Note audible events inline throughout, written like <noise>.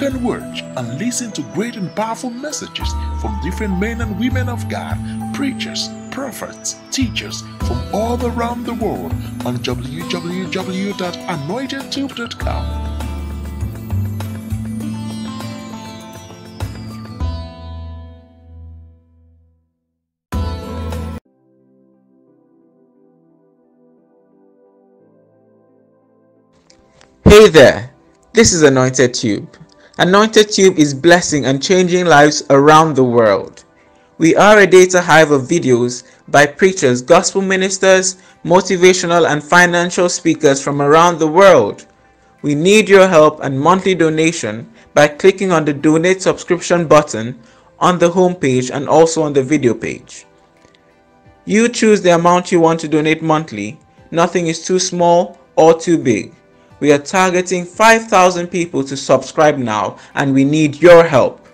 can watch and listen to great and powerful messages from different men and women of God, preachers, prophets, teachers from all around the world on www.anointedtube.com. Hey there, this is Anointed Tube. Anointed Tube is blessing and changing lives around the world. We are a data hive of videos by preachers, gospel ministers, motivational and financial speakers from around the world. We need your help and monthly donation by clicking on the donate subscription button on the homepage and also on the video page. You choose the amount you want to donate monthly. Nothing is too small or too big. We are targeting 5,000 people to subscribe now and we need your help.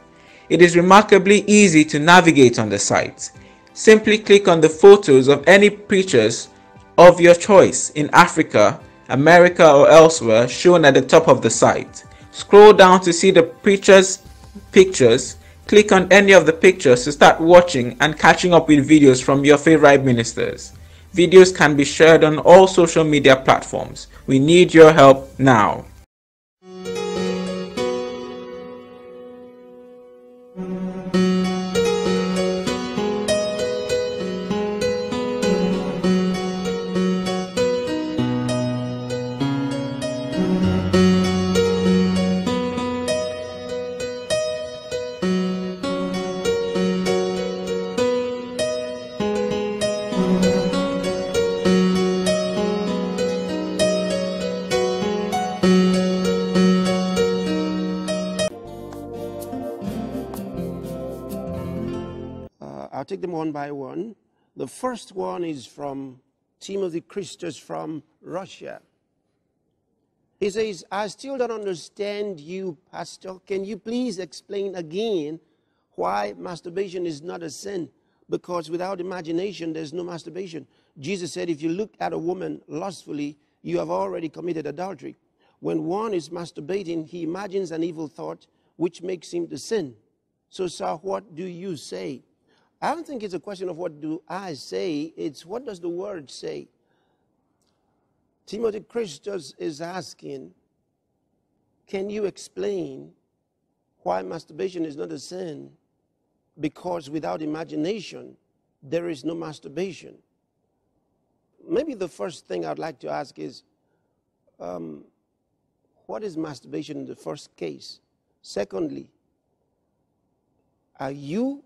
It is remarkably easy to navigate on the site. Simply click on the photos of any preachers of your choice in Africa, America or elsewhere shown at the top of the site. Scroll down to see the preachers' pictures. Click on any of the pictures to start watching and catching up with videos from your favorite ministers. Videos can be shared on all social media platforms. We need your help now. By one. The first one is from Timothy Christus from Russia. He says, I still don't understand you, Pastor. Can you please explain again why masturbation is not a sin? Because without imagination, there's no masturbation. Jesus said, if you look at a woman lustfully, you have already committed adultery. When one is masturbating, he imagines an evil thought which makes him to sin. So, sir, what do you say? I don't think it's a question of what do I say, it's what does the word say? Timothy Christus is asking, can you explain why masturbation is not a sin? Because without imagination, there is no masturbation. Maybe the first thing I'd like to ask is, um, what is masturbation in the first case? Secondly, are you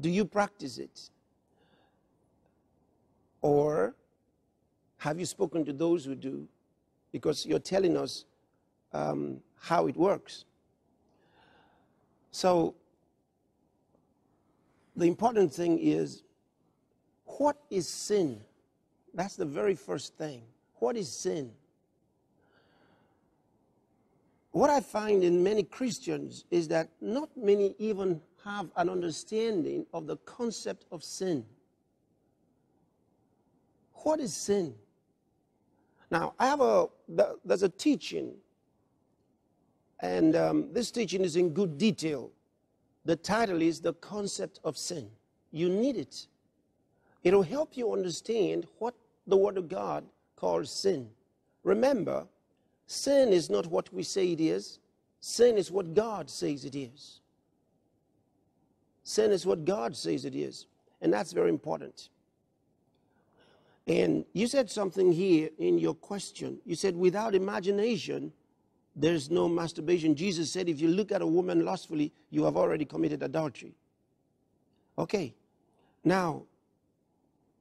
do you practice it? Or have you spoken to those who do? Because you're telling us um, how it works. So, the important thing is what is sin? That's the very first thing. What is sin? What I find in many Christians is that not many even have an understanding of the concept of sin. What is sin? Now, I have a, there's a teaching, and um, this teaching is in good detail. The title is The Concept of Sin. You need it. It'll help you understand what the Word of God calls sin. Remember, sin is not what we say it is, sin is what God says it is. Sin is what God says it is. And that's very important. And you said something here in your question. You said, without imagination, there's no masturbation. Jesus said, if you look at a woman lustfully, you have already committed adultery. Okay. Now,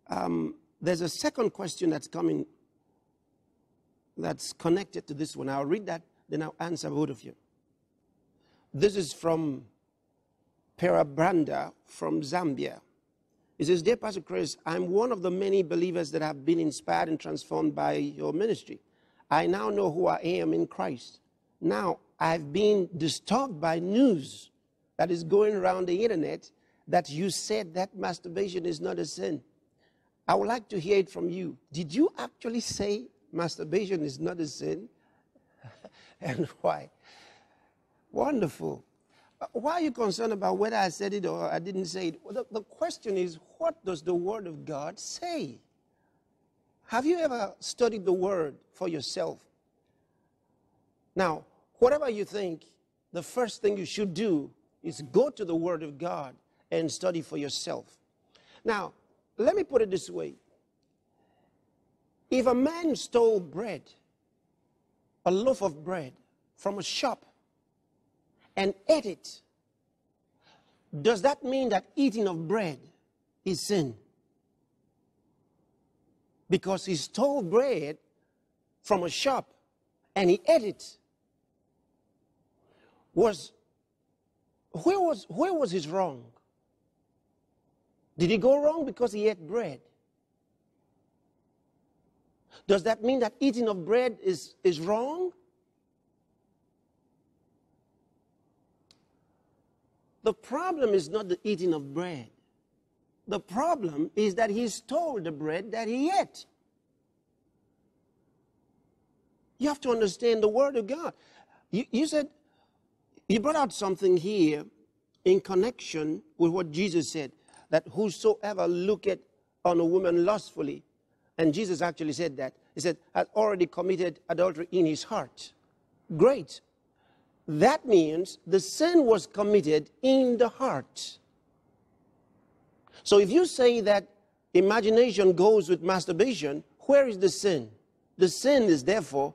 um, there's a second question that's coming that's connected to this one. I'll read that, then I'll answer both of you. This is from Perabranda from Zambia. He says, Dear Pastor Chris, I'm one of the many believers that have been inspired and transformed by your ministry. I now know who I am in Christ. Now, I've been disturbed by news that is going around the internet that you said that masturbation is not a sin. I would like to hear it from you. Did you actually say masturbation is not a sin? <laughs> and why. Wonderful. Why are you concerned about whether I said it or I didn't say it? The, the question is, what does the Word of God say? Have you ever studied the Word for yourself? Now, whatever you think, the first thing you should do is go to the Word of God and study for yourself. Now, let me put it this way if a man stole bread, a loaf of bread from a shop, and ate it, does that mean that eating of bread is sin? Because he stole bread from a shop and he ate it. Was where was where was his wrong? Did he go wrong because he ate bread? Does that mean that eating of bread is, is wrong? The problem is not the eating of bread. The problem is that he stole the bread that he ate. You have to understand the Word of God. You, you said, you brought out something here in connection with what Jesus said that whosoever looketh on a woman lustfully, and Jesus actually said that, he said, has already committed adultery in his heart. Great. That means the sin was committed in the heart. So if you say that imagination goes with masturbation, where is the sin? The sin is therefore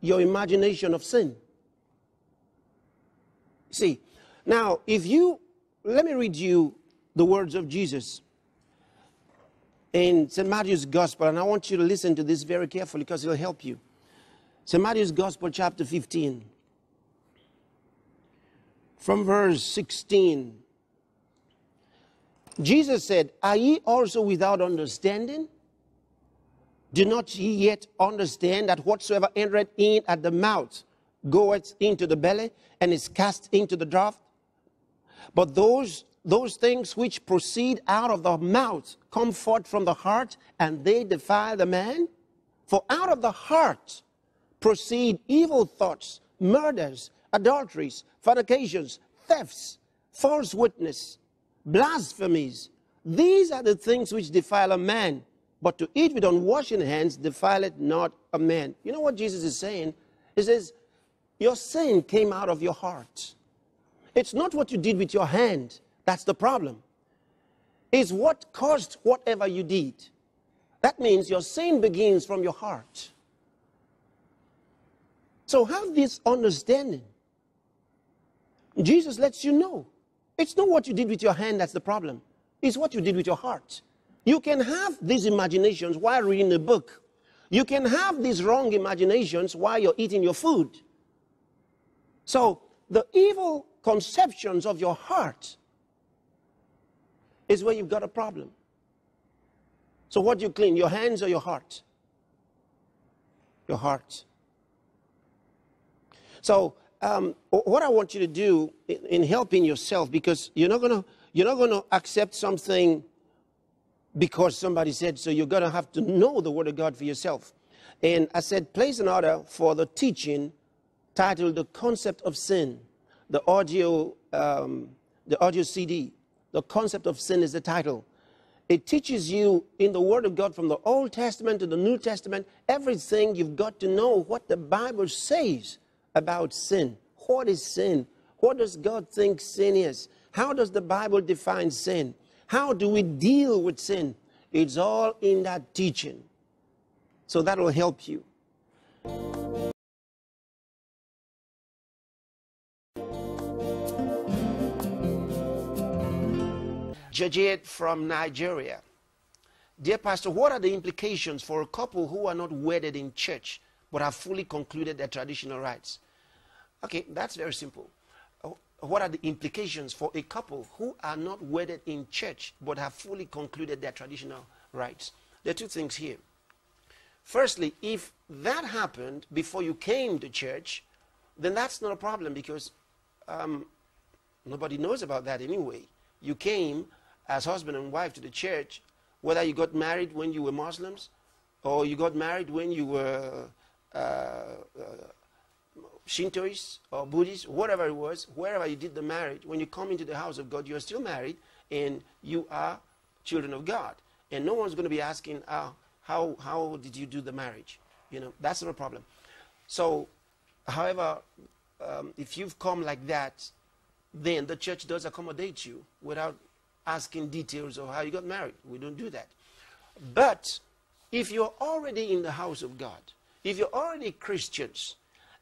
your imagination of sin. See, now if you, let me read you the words of Jesus in St. Matthew's Gospel, and I want you to listen to this very carefully because it'll help you. St. Matthew's Gospel, chapter 15, from verse 16. Jesus said, Are ye also without understanding? Do not ye yet understand that whatsoever entereth in at the mouth goeth into the belly and is cast into the draught? But those those things which proceed out of the mouth come forth from the heart, and they defile the man? For out of the heart proceed evil thoughts, murders, adulteries, fornications, thefts, false witness, blasphemies. These are the things which defile a man. But to eat with unwashing hands defileth not a man. You know what Jesus is saying? He says, Your sin came out of your heart. It's not what you did with your hand. That's the problem. It's what caused whatever you did. That means your sin begins from your heart. So have this understanding. Jesus lets you know. It's not what you did with your hand that's the problem. It's what you did with your heart. You can have these imaginations while reading a book. You can have these wrong imaginations while you're eating your food. So the evil conceptions of your heart is where you've got a problem. So, what do you clean, your hands or your heart? Your heart. So, um, what I want you to do in, in helping yourself, because you're not gonna you're not gonna accept something because somebody said so. You're gonna have to know the Word of God for yourself. And I said, place an order for the teaching titled "The Concept of Sin," the audio um, the audio CD. The concept of sin is the title. It teaches you in the Word of God from the Old Testament to the New Testament everything you've got to know what the Bible says about sin. What is sin? What does God think sin is? How does the Bible define sin? How do we deal with sin? It's all in that teaching. So that will help you. Jajed from Nigeria. Dear Pastor, what are the implications for a couple who are not wedded in church but have fully concluded their traditional rites? Okay, that's very simple. Uh, what are the implications for a couple who are not wedded in church but have fully concluded their traditional rites? There are two things here. Firstly, if that happened before you came to church, then that's not a problem because um, nobody knows about that anyway. You came as husband and wife to the church, whether you got married when you were Muslims or you got married when you were uh, uh, Shintoists or Buddhists, whatever it was, wherever you did the marriage, when you come into the house of God, you are still married and you are children of God. And no one's going to be asking, uh, how, how did you do the marriage? You know, that's not a problem. So, however, um, if you've come like that, then the church does accommodate you without asking details of how you got married. We don't do that. But if you're already in the house of God, if you're already Christians,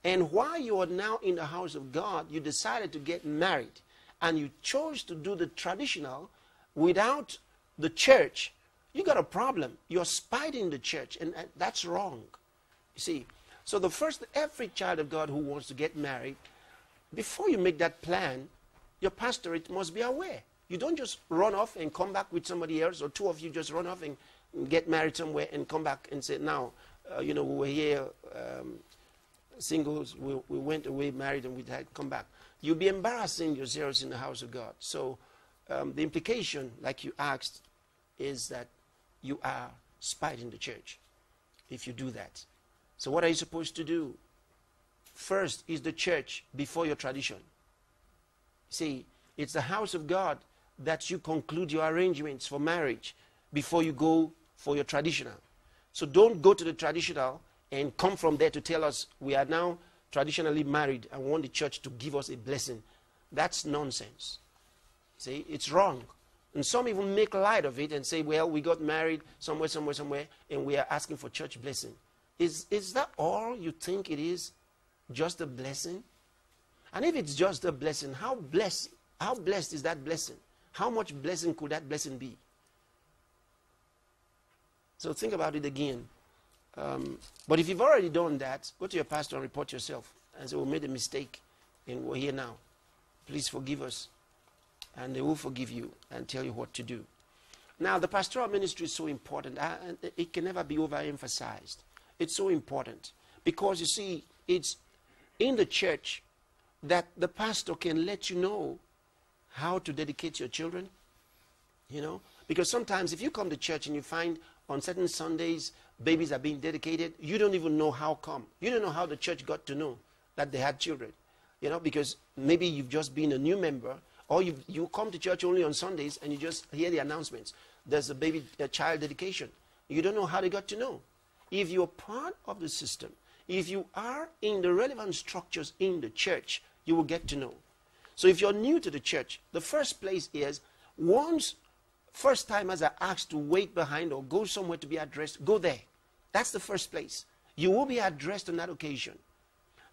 and while you are now in the house of God, you decided to get married, and you chose to do the traditional without the church, you got a problem. You're spiting the church, and that's wrong. You see, so the first, every child of God who wants to get married, before you make that plan, your pastorate must be aware. You don't just run off and come back with somebody else, or two of you just run off and get married somewhere and come back and say, now, uh, you know, we were here um, singles, we, we went away married and we had come back. You'll be embarrassing yourselves in the house of God. So um, the implication, like you asked, is that you are spiting the church if you do that. So what are you supposed to do? First is the church before your tradition. See, it's the house of God that you conclude your arrangements for marriage before you go for your traditional. So don't go to the traditional and come from there to tell us we are now traditionally married and want the church to give us a blessing. That's nonsense. See, it's wrong. And some even make light of it and say, well, we got married somewhere, somewhere, somewhere, and we are asking for church blessing. Is, is that all you think it is? Just a blessing? And if it's just a blessing, how blessed, how blessed is that blessing? How much blessing could that blessing be? So think about it again. Um, but if you've already done that, go to your pastor and report yourself and say, We made a mistake and we're here now. Please forgive us. And they will forgive you and tell you what to do. Now, the pastoral ministry is so important. It can never be overemphasized. It's so important because you see, it's in the church that the pastor can let you know how to dedicate your children. You know, because sometimes if you come to church and you find on certain Sundays babies are being dedicated, you don't even know how come. You don't know how the church got to know that they had children. You know, because maybe you've just been a new member or you you come to church only on Sundays and you just hear the announcements. There's a baby a child dedication. You don't know how they got to know. If you're part of the system, if you are in the relevant structures in the church, you will get to know. So if you're new to the church, the first place is once first timers are asked to wait behind or go somewhere to be addressed, go there. That's the first place. You will be addressed on that occasion.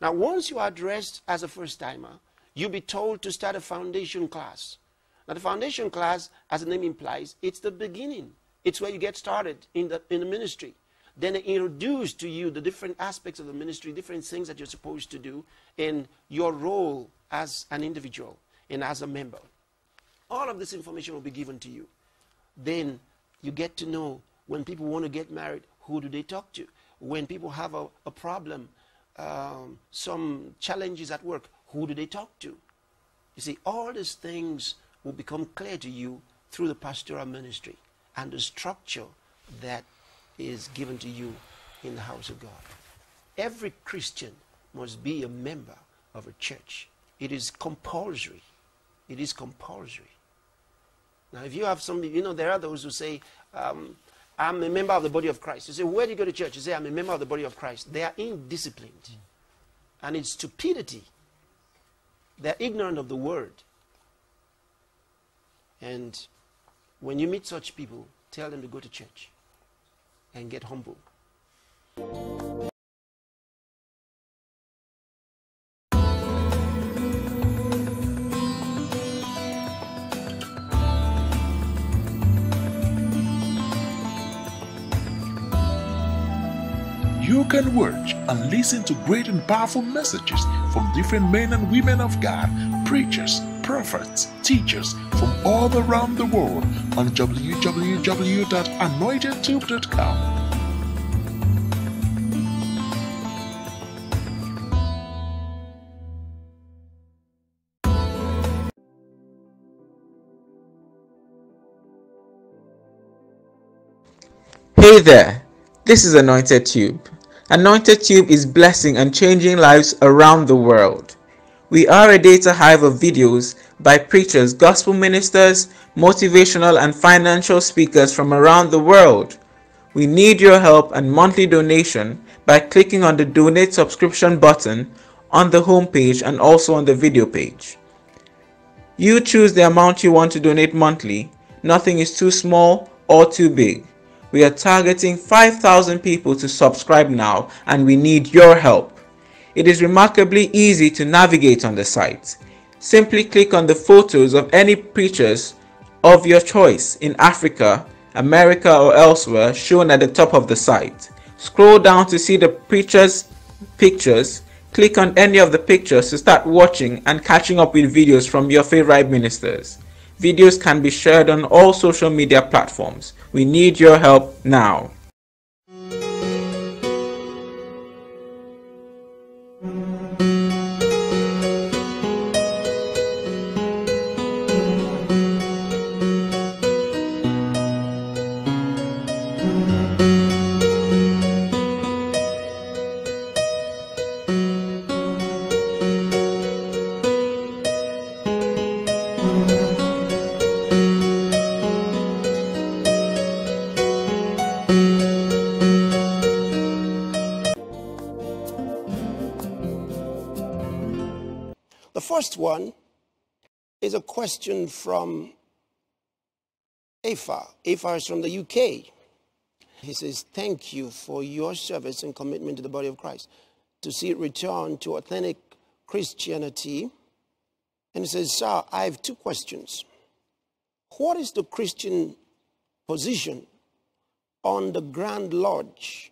Now, once you are addressed as a first timer, you'll be told to start a foundation class. Now, the foundation class, as the name implies, it's the beginning. It's where you get started in the, in the ministry. Then they introduce to you the different aspects of the ministry, different things that you're supposed to do, and your role as an individual and as a member. All of this information will be given to you. Then you get to know when people want to get married, who do they talk to? When people have a, a problem, um, some challenges at work, who do they talk to? You see, all these things will become clear to you through the pastoral ministry and the structure that is given to you in the house of God. Every Christian must be a member of a church. It is compulsory. It is compulsory. Now, if you have some, you know, there are those who say, um, I'm a member of the body of Christ. You say, where do you go to church? You say, I'm a member of the body of Christ. They are indisciplined. And it's stupidity. They're ignorant of the word. And when you meet such people, tell them to go to church and get humble. Can watch and listen to great and powerful messages from different men and women of God, preachers, prophets, teachers from all around the world on www.anointedtube.com. Hey there, this is Anointed Tube Anointed Tube is blessing and changing lives around the world. We are a data hive of videos by preachers, gospel ministers, motivational and financial speakers from around the world. We need your help and monthly donation by clicking on the donate subscription button on the homepage and also on the video page. You choose the amount you want to donate monthly. Nothing is too small or too big. We are targeting 5,000 people to subscribe now and we need your help. It is remarkably easy to navigate on the site. Simply click on the photos of any preachers of your choice in Africa, America or elsewhere shown at the top of the site. Scroll down to see the preacher's pictures. Click on any of the pictures to start watching and catching up with videos from your favorite ministers. Videos can be shared on all social media platforms. We need your help now. One is a question from Afa. Afa is from the UK. He says, Thank you for your service and commitment to the body of Christ. To see it return to authentic Christianity. And he says, Sir, I have two questions. What is the Christian position on the Grand Lodge?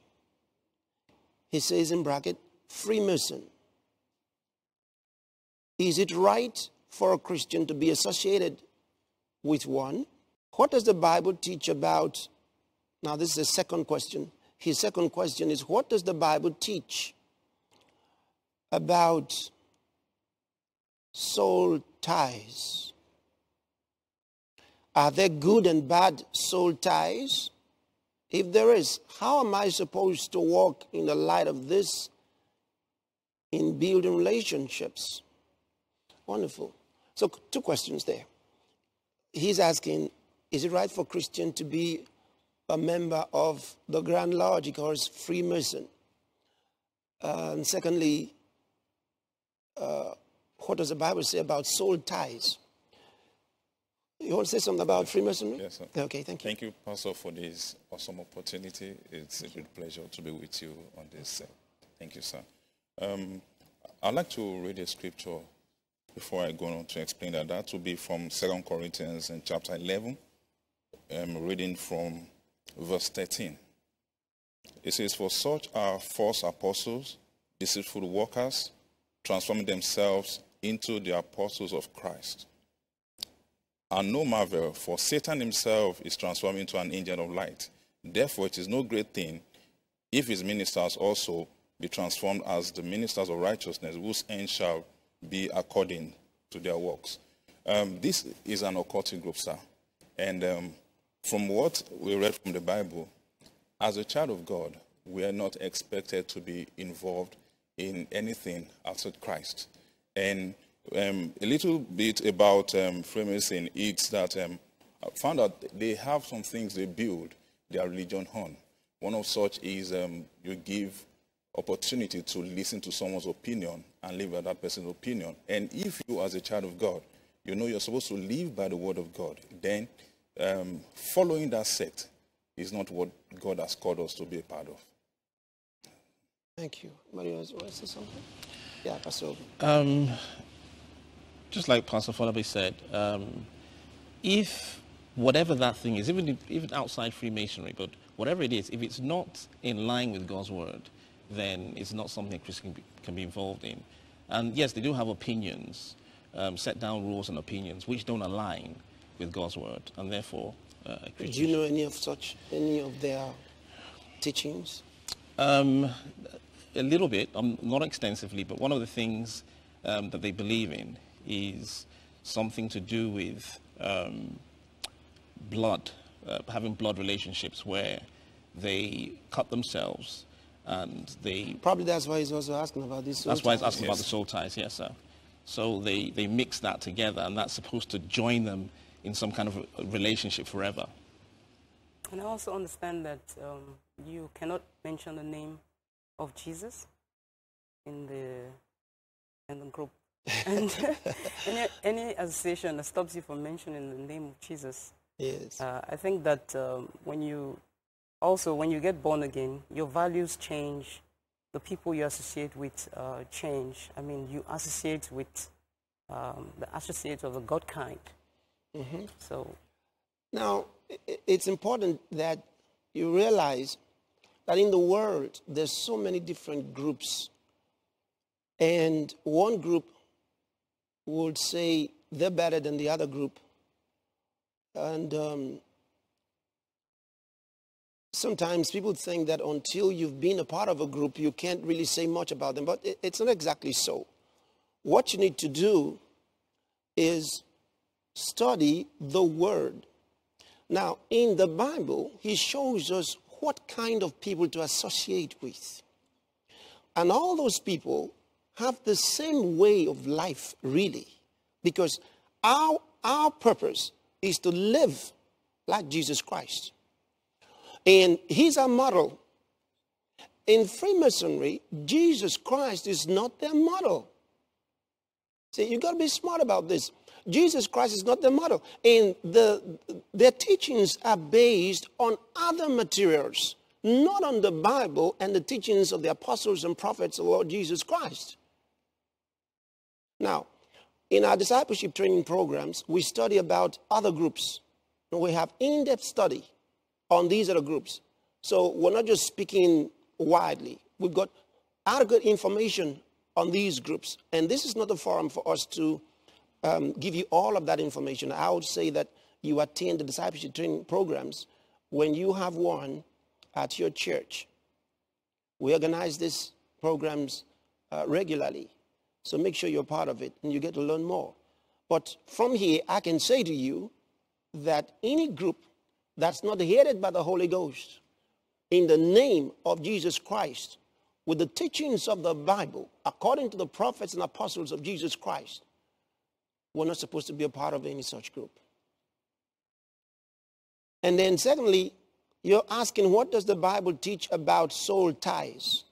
He says in bracket, Freemason. Is it right for a Christian to be associated with one? What does the Bible teach about? Now, this is the second question. His second question is What does the Bible teach about soul ties? Are there good and bad soul ties? If there is, how am I supposed to walk in the light of this in building relationships? Wonderful. So, two questions there. He's asking Is it right for Christian to be a member of the Grand Lodge? He calls Freemason. Uh, and secondly, uh, what does the Bible say about soul ties? You want to say something about Freemasonry? Yes, sir. Okay, thank you. Thank you, Pastor, for this awesome opportunity. It's a great pleasure to be with you on this. Thank you, sir. Um, I'd like to read a scripture before I go on to explain that. That will be from 2 Corinthians in chapter 11, um, reading from verse 13. It says, For such are false apostles, deceitful workers, transforming themselves into the apostles of Christ. And no marvel, for Satan himself is transformed into an angel of light. Therefore, it is no great thing if his ministers also be transformed as the ministers of righteousness, whose end shall be according to their works. Um, this is an occultic group, sir. And um, from what we read from the Bible, as a child of God, we are not expected to be involved in anything outside Christ. And um, a little bit about um, Freemason, it's that um, I found out they have some things they build their religion on. One of such is um, you give opportunity to listen to someone's opinion and live by that person's opinion. And if you, as a child of God, you know you're supposed to live by the word of God, then um, following that sect is not what God has called us to be a part of. Thank you. Mario, you want to say something? Yeah, Pastor. Um, just like Pastor Falabi said, um, if whatever that thing is, even, if- even outside Freemasonry, but whatever it is, if it's not in line with God's word, then it's not something a Christian can be, can be involved in. And yes, they do have opinions, um, set down rules and opinions which don't align with God's word, and therefore uh, Do you know any of such, any of their teachings? Um, a little bit, um, not extensively, but one of the things um, that they believe in is something to do with um, blood, uh, having blood relationships where they cut themselves and they Probably that's why he's also asking about this. that's why he's soul asking about the soul ties, yes, sir. So they, they mix that together, and that's supposed to join them in some kind of a relationship forever. And I also understand that um, you cannot mention the name of Jesus in the in the group. <laughs> And <laughs> any, any association that stops you from mentioning the name of Jesus, Yes. uh, I think that um, when you also when you get born again, your values change. The people you associate with uh, change. I mean, you associate with um, the associates of the God kind. So Now, i- i- it's important that you realize that in the world, there's so many different groups. And one group would say they're better than the other group. And um, sometimes people think that until you've been a part of a group, you can't really say much about them. But it's not exactly so. What you need to do is study the Word. Now, in the Bible, he shows us what kind of people to associate with. And all those people have the same way of life, really, because our, our purpose is to live like Jesus Christ. And he's our model. In Freemasonry, Jesus Christ is not their model. See, you've got to be smart about this. Jesus Christ is not the model. And the, their teachings are based on other materials, not on the Bible and the teachings of the apostles and prophets of Lord Jesus Christ. Now, in our discipleship training programs, we study about other groups. We have in-depth study on these other groups. So we're not just speaking widely. We've got adequate information on these groups. And this is not a forum for us to um, give you all of that information. I would say that you attend the discipleship training programs when you have one at your church. We organize these programs uh, regularly. So make sure you're part of it and you get to learn more. But from here, I can say to you that any group that's not headed by the Holy Ghost in the name of Jesus Christ with the teachings of the Bible according to the prophets and apostles of Jesus Christ, we're not supposed to be a part of any such group. And then secondly, you're asking what does the Bible teach about soul ties?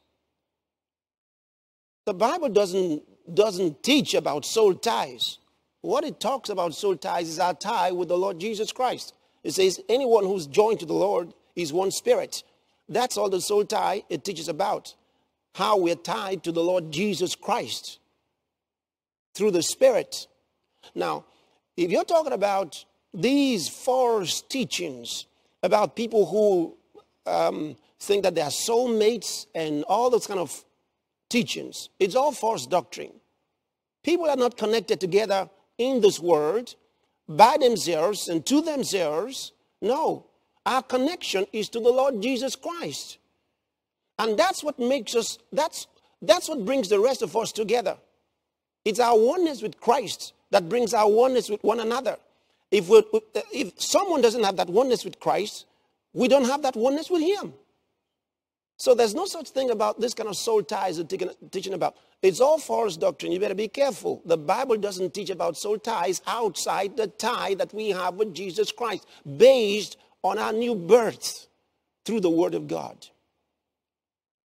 The Bible doesn't, doesn't teach about soul ties. What it talks about soul ties is our tie with the Lord Jesus Christ. It says anyone who's joined to the Lord is one spirit. That's all the soul tie it teaches about. How we're tied to the Lord Jesus Christ through the Spirit. Now, if you're talking about these false teachings about people who um, think that they are soulmates and all those kind of teachings, it's all false doctrine. People are not connected together in this world by themselves and to themselves. No, our connection is to the Lord Jesus Christ. And that's what makes us, that's, that's what brings the rest of us together. It's our oneness with Christ that brings our oneness with one another. If, we if someone doesn't have that oneness with Christ, we don't have that oneness with Him. So there's no such thing about this kind of soul ties teaching, teaching about. It's all false doctrine. You better be careful. The Bible doesn't teach about soul ties outside the tie that we have with Jesus Christ, based on our new birth through the Word of God.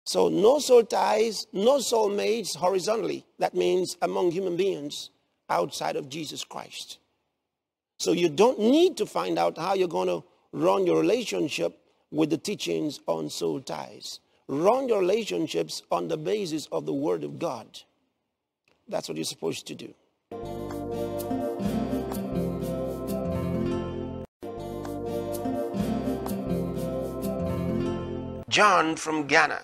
So no soul ties, no soul mates horizontally. That means among human beings outside of Jesus Christ. So you don't need to find out how you're going to run your relationship with the teachings on soul ties. Run your relationships on the basis of the Word of God. That's what you're supposed to do. John from Ghana.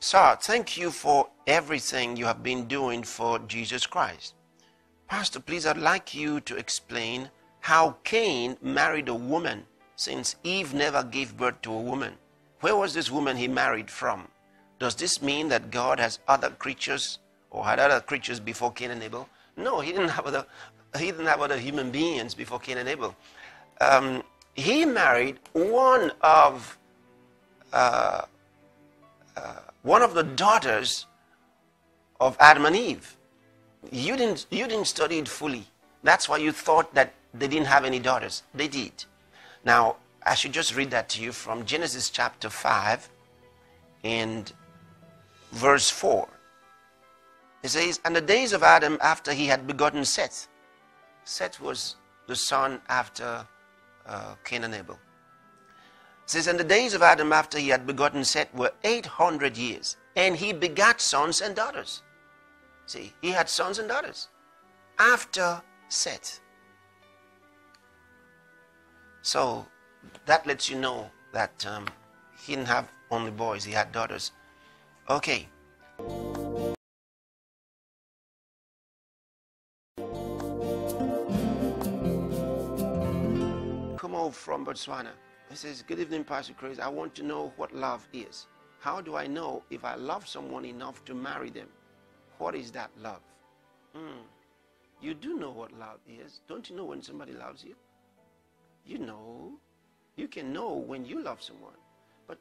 Sir, thank you for everything you have been doing for Jesus Christ. Pastor, please, I'd like you to explain how Cain married a woman since Eve never gave birth to a woman. Where was this woman he married from? Does this mean that God has other creatures or had other creatures before Cain and Abel? No, he didn't have other, he didn't have other human beings before Cain and Abel. Um, he married one of uh, uh, one of the daughters of Adam and Eve. You didn't, you didn't study it fully. That's why you thought that they didn't have any daughters. They did. Now, I should just read that to you from Genesis chapter 5 and verse 4. It says, And the days of Adam after he had begotten Seth. Seth was the son after uh, Cain and Abel. It says, And the days of Adam after he had begotten Seth were 800 years. And he begat sons and daughters. See, he had sons and daughters after Seth. So that lets you know that um, he didn't have only boys, he had daughters. Okay. Kumo from Botswana. He says, Good evening, Pastor Chris. I want to know what love is. How do I know if I love someone enough to marry them? What is that love? Hmm. You do know what love is. Don't you know when somebody loves you? You know. You can know when you love someone. But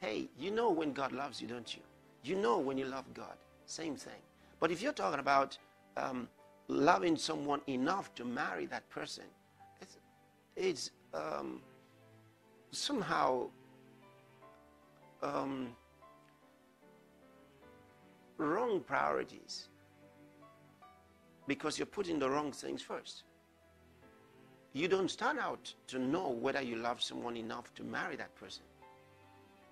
hey, you know when God loves you, don't you? You know when you love God. Same thing. But if you're talking about um, loving someone enough to marry that person, it's, it's um, somehow um, wrong priorities because you're putting the wrong things first. You don't start out to know whether you love someone enough to marry that person.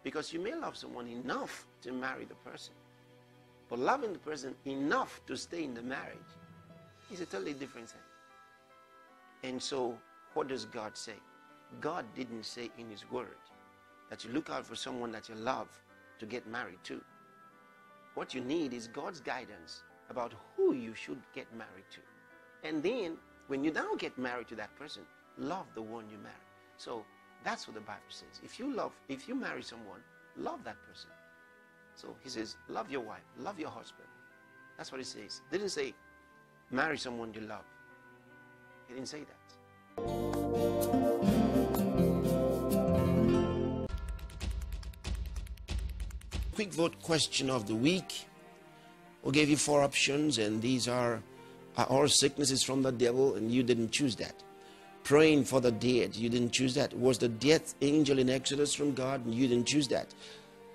Because you may love someone enough to marry the person. But loving the person enough to stay in the marriage is a totally different thing. And so, what does God say? God didn't say in His Word that you look out for someone that you love to get married to. What you need is God's guidance about who you should get married to. And then, when you now get married to that person, love the one you marry. So, that's what the Bible says. If you love, if you marry someone, love that person. So he says, love your wife, love your husband. That's what he says. He didn't say, marry someone you love. He didn't say that. Quick vote question of the week. We gave you four options, and these are, are sickness is from the devil, and you didn't choose that praying for the dead. You didn't choose that. Was the death angel in Exodus from God? And you didn't choose that.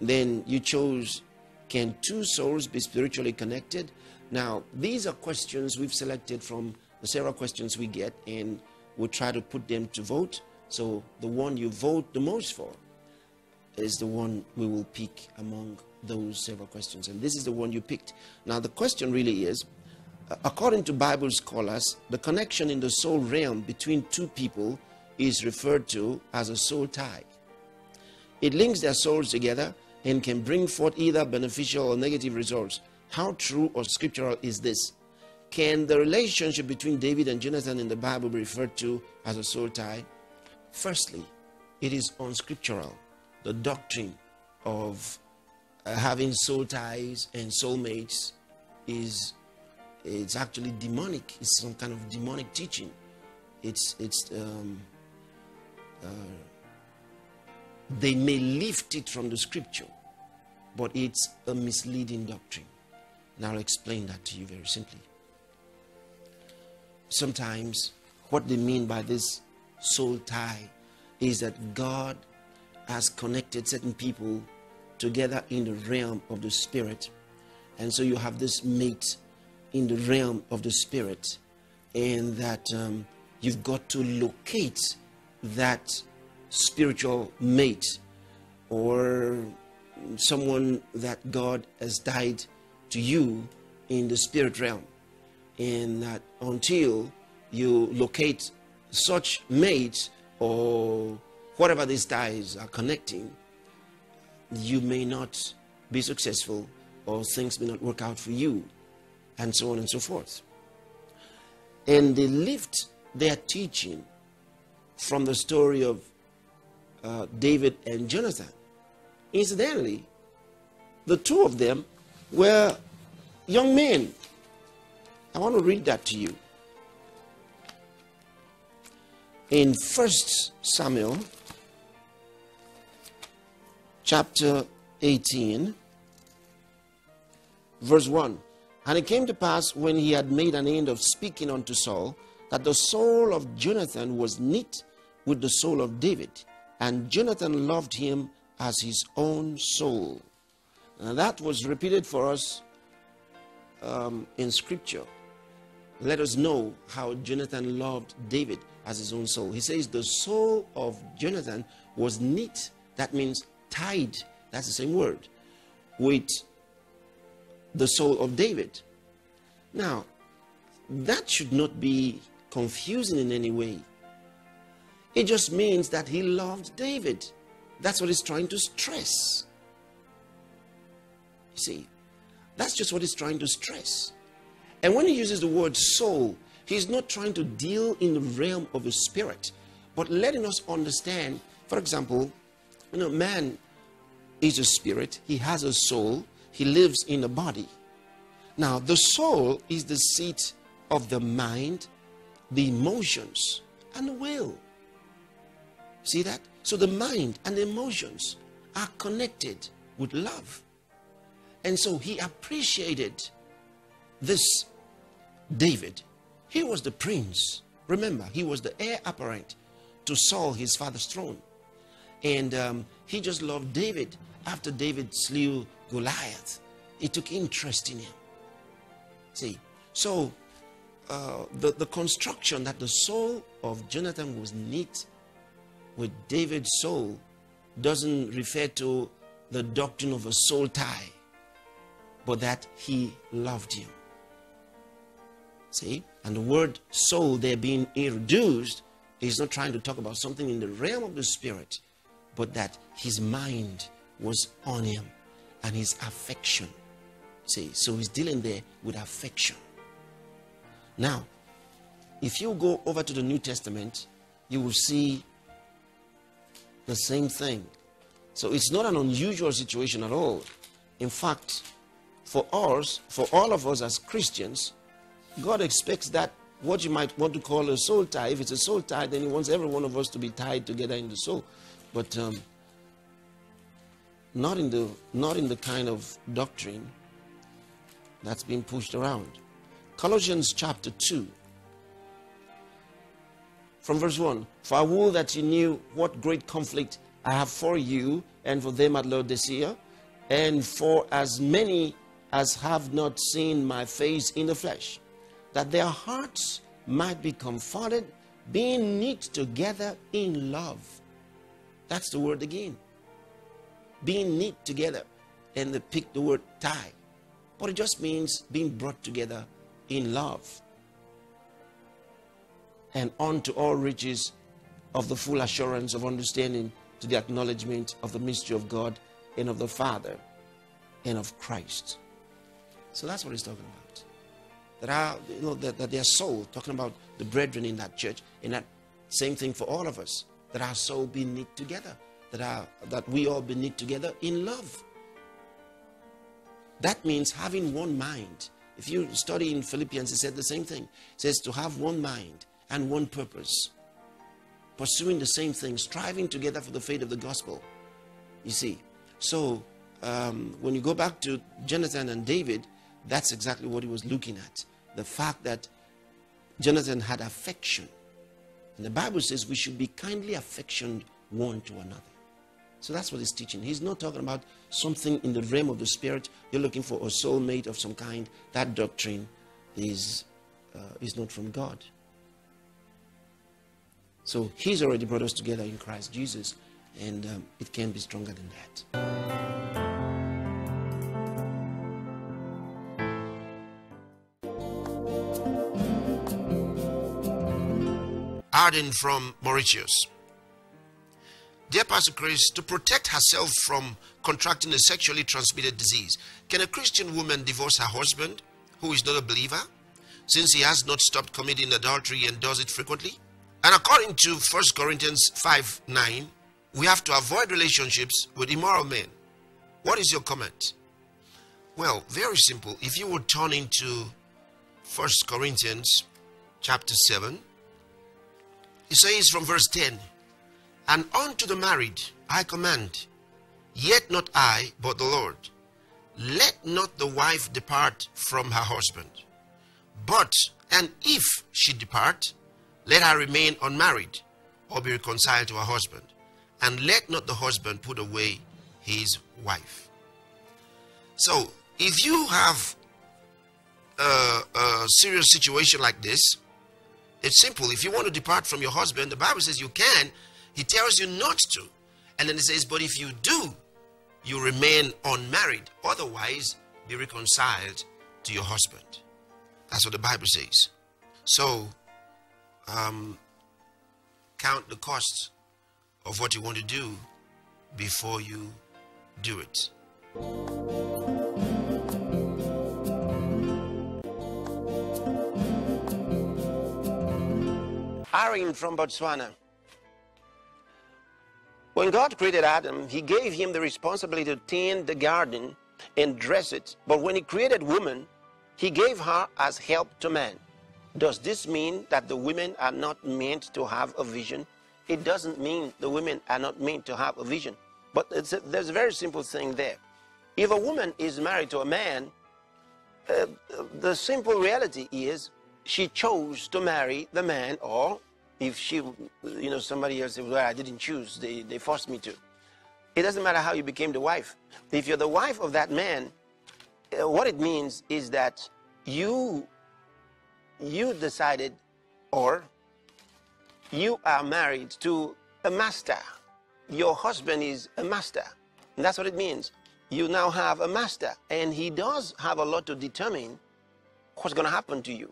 Then you chose can two souls be spiritually connected? Now, these are questions we've selected from the several questions we get, and we'll try to put them to vote. So the one you vote the most for is the one we will pick among those several questions. And this is the one you picked. Now, the question really is according to Bible scholars, the connection in the soul realm between two people is referred to as a soul tie. It links their souls together and can bring forth either beneficial or negative results. How true or scriptural is this? Can the relationship between David and Jonathan in the Bible be referred to as a soul tie? Firstly, it is unscriptural. The doctrine of uh, having soul ties and soulmates is it's actually demonic. It's some kind of demonic teaching. It's it's um, uh, they may lift it from the scripture, but it's a misleading doctrine. And I'll explain that to you very simply. Sometimes, what they mean by this soul tie is that God has connected certain people together in the realm of the spirit. And so you have this mate in the realm of the spirit, and that um, you've got to locate that spiritual mate or someone that God has died to you in the spirit realm. And that until you locate such mate or whatever these ties are connecting, you may not be successful or things may not work out for you and so on and so forth. And they lift their teaching from the story of uh, David and Jonathan. Incidentally, the two of them were young men. I want to read that to you. In First Samuel chapter 18 Verse 1 And it came to pass when he had made an end of speaking unto Saul that the soul of Jonathan was knit with the soul of David, and Jonathan loved him as his own soul. That was repeated for us um, in scripture. Let us know how Jonathan loved David as his own soul. He says the soul of Jonathan was knit, that means tied, that's the same word, with the soul of David. Now, that should not be confusing in any way. It just means that he loved David. That's what he's trying to stress. You see, that's just what he's trying to stress. And when he uses the word soul, he's not trying to deal in the realm of the spirit, but letting us understand, for example, you know, man is a spirit, he has a soul, he lives in a body. Now, the soul is the seat of the mind, the emotions, and the will. See that? So the mind and the emotions are connected with love. And so he appreciated this David. He was the prince. Remember, he was the heir apparent to Saul, his father's throne. And um, he just loved David after David slew Goliath. He took interest in him. See, so uh, the, the construction that the soul of Jonathan was knit with David's soul doesn't refer to the doctrine of a soul tie, but that he loved him. See? And the word soul there being introduced is not trying to talk about something in the realm of the spirit, but that his mind was on him and his affection. See, so he's dealing there with affection. Now, if you go over to the New Testament, you will see the same thing. So it's not an unusual situation at all. In fact, for us, for all of us as Christians, God expects that what you might want to call a soul tie, if it's a soul tie, then He wants every one of us to be tied together in the soul. But um, not in the not in the kind of doctrine that's being pushed around. Colossians chapter 2, from verse 1 For I would that you knew what great conflict I have for you and for them at Laodicea, and for as many as have not seen my face in the flesh, that their hearts might be comforted, being knit together in love. That's the word again. Being knit together. And they pick the word tie. But it just means being brought together in love and on to all riches of the full assurance of understanding to the acknowledgement of the mystery of God and of the Father and of Christ. So that's what he's talking about. That our, you know, that, that their soul, talking about the brethren in that church, and that same thing for all of us, that our soul be knit together, that our, that we all be knit together in love. That means having one mind. If you study in Philippians, it said the same thing. It says to have one mind and one purpose, pursuing the same thing, striving together for the faith of the gospel. You see, so um, when you go back to Jonathan and David, that's exactly what he was looking at. The fact that Jonathan had affection. And the Bible says we should be kindly affectioned one to another. So that's what he's teaching. He's not talking about something in the realm of the spirit. You're looking for a soulmate of some kind. That doctrine is, uh, is not from God. So he's already brought us together in Christ Jesus, and um, it can be stronger than that. Arden from Mauritius. Dear Pastor Chris, to protect herself from contracting a sexually transmitted disease, can a Christian woman divorce her husband who is not a believer since he has not stopped committing adultery and does it frequently? And according to 1 Corinthians 5 9, we have to avoid relationships with immoral men. What is your comment? Well, very simple. If you would turn into 1 Corinthians chapter 7, it says from verse 10, And unto the married I command, yet not I, but the Lord, let not the wife depart from her husband. But, and if she depart, let her remain unmarried or be reconciled to her husband. And let not the husband put away his wife. So, if you have a, a serious situation like this, it's simple. If you want to depart from your husband, the Bible says you can. He tells you not to. And then he says, but if you do, you remain unmarried. Otherwise, be reconciled to your husband. That's what the Bible says. So, um, count the costs of what you want to do before you do it. Aaron from Botswana. When God created Adam, he gave him the responsibility to tend the garden and dress it. But when he created woman, he gave her as help to man. Does this mean that the women are not meant to have a vision? It doesn't mean the women are not meant to have a vision. But a, there's a very simple thing there. If a woman is married to a man, uh, the simple reality is she chose to marry the man or if she, you know, somebody else said, well, I didn't choose, they, they forced me to. It doesn't matter how you became the wife. If you're the wife of that man, uh, what it means is that you, you decided or you are married to a master. Your husband is a master. And that's what it means. You now have a master, and he does have a lot to determine what's going to happen to you.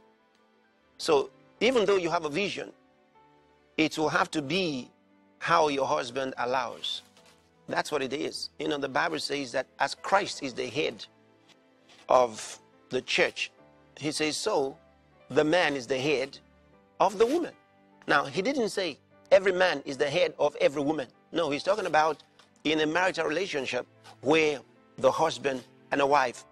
So even though you have a vision, it will have to be how your husband allows. That's what it is. You know, the Bible says that as Christ is the head of the church, he says, so the man is the head of the woman. Now, he didn't say every man is the head of every woman. No, he's talking about in a marital relationship where the husband and a wife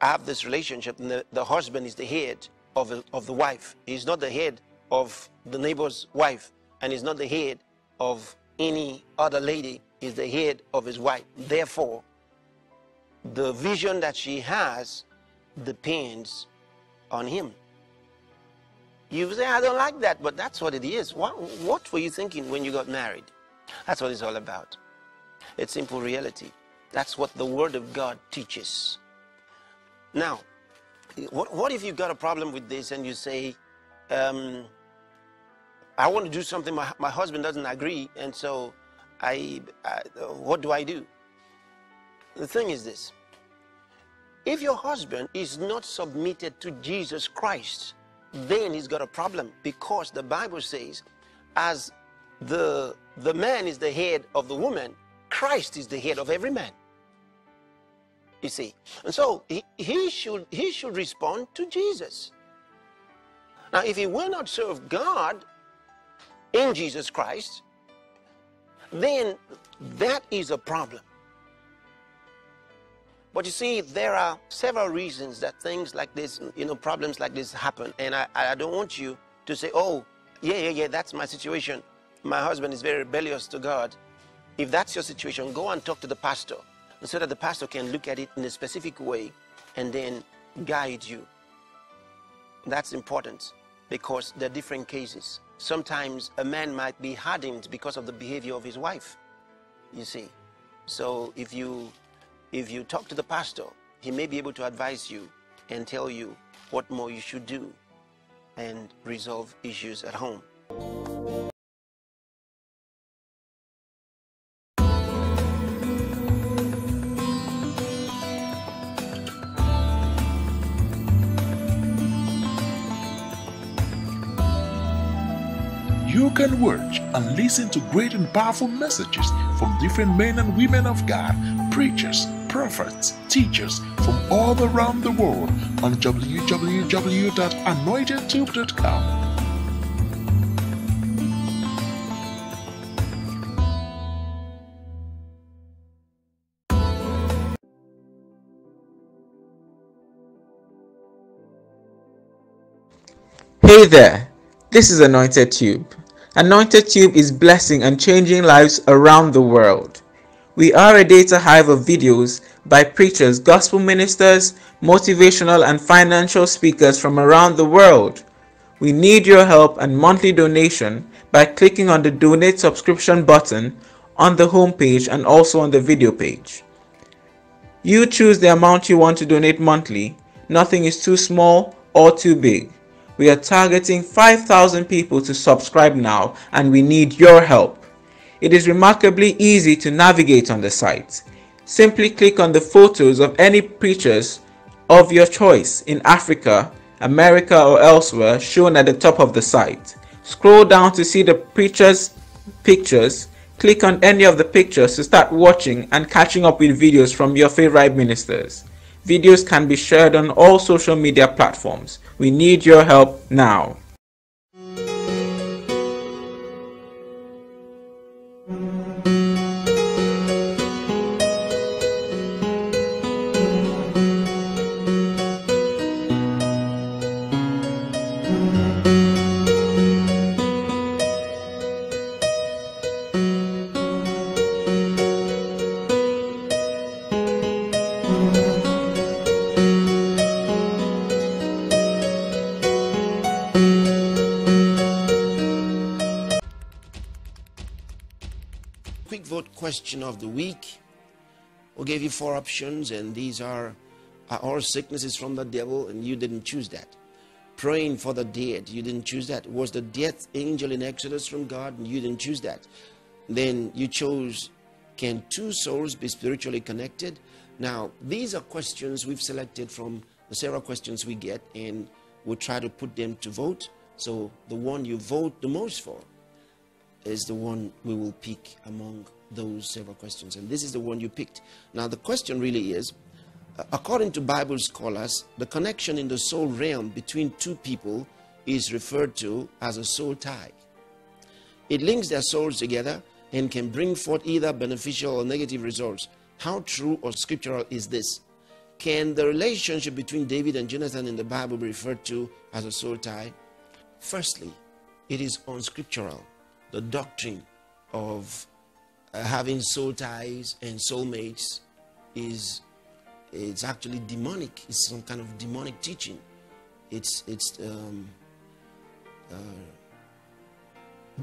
have this relationship, and the, the husband is the head of, the, of the wife. He's not the head of the neighbor's wife and is not the head of any other lady, is the head of his wife. Therefore, the vision that she has depends on him. You say, I don't like that, but that's what it is. What, what were you thinking when you got married? That's what it's all about. It's simple reality. That's what the Word of God teaches. Now, what, what if you got a problem with this and you say, um, I want to do something, my, my husband doesn't agree, and so I, I, what do I do? The thing is this if your husband is not submitted to Jesus Christ, then he's got a problem because the Bible says, as the, the man is the head of the woman, Christ is the head of every man. You see, and so he, he should he should respond to Jesus. Now, if he will not serve God, in Jesus Christ, then that is a problem. But you see, there are several reasons that things like this, you know, problems like this happen. And I, I don't want you to say, oh, yeah, yeah, yeah, that's my situation. My husband is very rebellious to God. If that's your situation, go and talk to the pastor so that the pastor can look at it in a specific way and then guide you. That's important because there are different cases sometimes a man might be hardened because of the behavior of his wife you see. So if you if you talk to the pastor he may be able to advise you and tell you what more you should do and resolve issues at home watch and listen to great and powerful messages from different men and women of God, preachers, prophets, teachers from all around the world on www.anointedtube.com. Hey there, this is Anointed Tube. Anointed Tube is blessing and changing lives around the world. We are a data hive of videos by preachers, gospel ministers, motivational and financial speakers from around the world. We need your help and monthly donation by clicking on the donate subscription button on the homepage and also on the video page. You choose the amount you want to donate monthly. Nothing is too small or too big. We are targeting 5,000 people to subscribe now and we need your help. It is remarkably easy to navigate on the site. Simply click on the photos of any preachers of your choice in Africa, America or elsewhere shown at the top of the site. Scroll down to see the preachers' pictures. Click on any of the pictures to start watching and catching up with videos from your favorite ministers. Videos can be shared on all social media platforms. We need your help now. Quick vote question of the week. We gave you four options, and these are, our all sicknesses from the devil, and you didn't choose that. Praying for the dead, you didn't choose that. Was the death angel in Exodus from God, and you didn't choose that. Then you chose, can two souls be spiritually connected? Now, these are questions we've selected from the several questions we get, and we'll try to put them to vote. So the one you vote the most for is the one we will pick among those several questions. And this is the one you picked. Now, the question really is uh, according to Bible scholars, the connection in the soul realm between two people is referred to as a soul tie. It links their souls together and can bring forth either beneficial or negative results. How true or scriptural is this? Can the relationship between David and Jonathan in the Bible be referred to as a soul tie? Firstly, it is unscriptural the doctrine of uh, having soul ties and soulmates is it's actually demonic. It's some kind of demonic teaching. It's it's um, uh,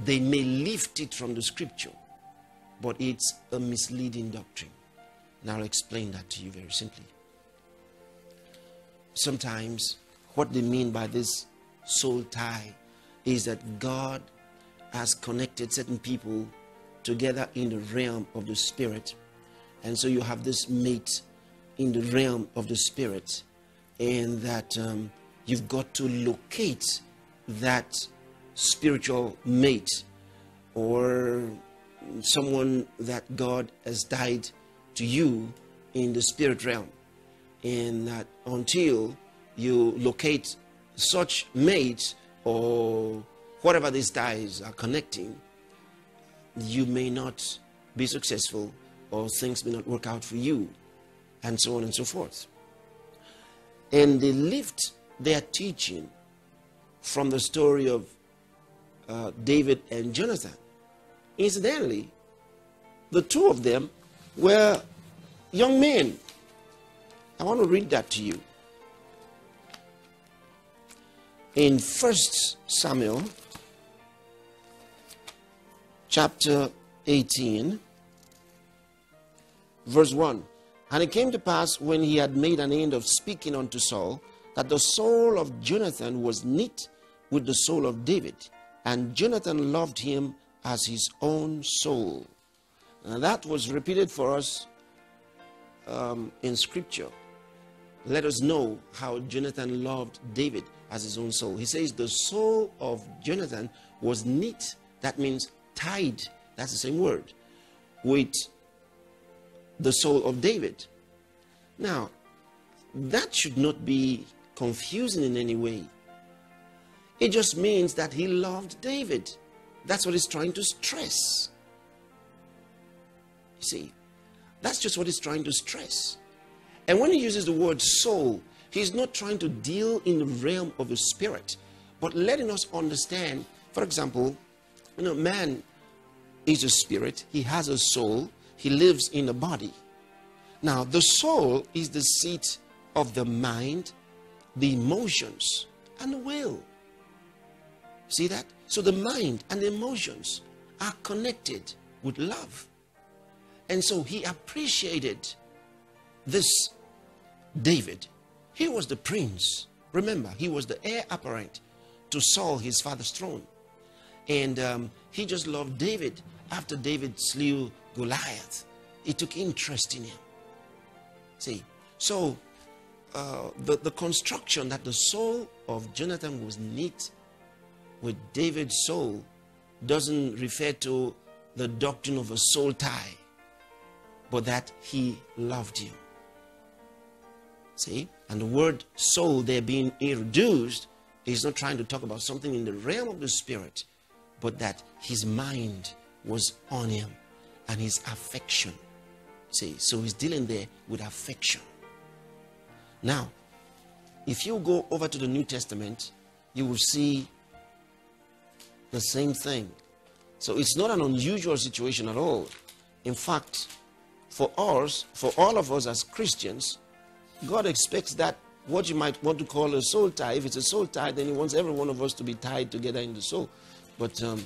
they may lift it from the scripture, but it's a misleading doctrine. And I'll explain that to you very simply. Sometimes what they mean by this soul tie is that God has connected certain people together in the realm of the spirit. And so you have this mate in the realm of the spirit, and that um, you've got to locate that spiritual mate or someone that God has died to you in the spirit realm. And that until you locate such mate or whatever these ties are connecting, you may not be successful or things may not work out for you, and so on and so forth. And they lift their teaching from the story of uh, David and Jonathan. Incidentally, the two of them were young men. I want to read that to you. In First Samuel chapter 18, verse 1. And it came to pass when he had made an end of speaking unto Saul, that the soul of Jonathan was knit with the soul of David, and Jonathan loved him as his own soul. And that was repeated for us um, in scripture. Let us know how Jonathan loved David as his own soul. He says the soul of Jonathan was knit. That means tied, that's the same word, with the soul of David. Now, that should not be confusing in any way. It just means that he loved David. That's what he's trying to stress. You see, that's just what he's trying to stress. And when he uses the word soul, he's not trying to deal in the realm of the spirit, but letting us understand, for example, you know, man is a spirit, he has a soul, he lives in a body. Now, the soul is the seat of the mind, the emotions, and the will. See that? So the mind and the emotions are connected with love. And so he appreciated this David. He was the prince. Remember, he was the heir apparent to Saul, his father's throne. And um, he just loved David after David slew Goliath. He took interest in him. See, so uh, the, the construction that the soul of Jonathan was knit with David's soul doesn't refer to the doctrine of a soul tie, but that he loved you. See? And the word soul there being introduced is not trying to talk about something in the realm of the spirit, but that his mind was on him and his affection. See, so he's dealing there with affection. Now, if you go over to the New Testament, you will see the same thing. So it's not an unusual situation at all. In fact, for us, for all of us as Christians, God expects that what you might want to call a soul tie. If it's a soul tie, then He wants every one of us to be tied together in the soul. But um,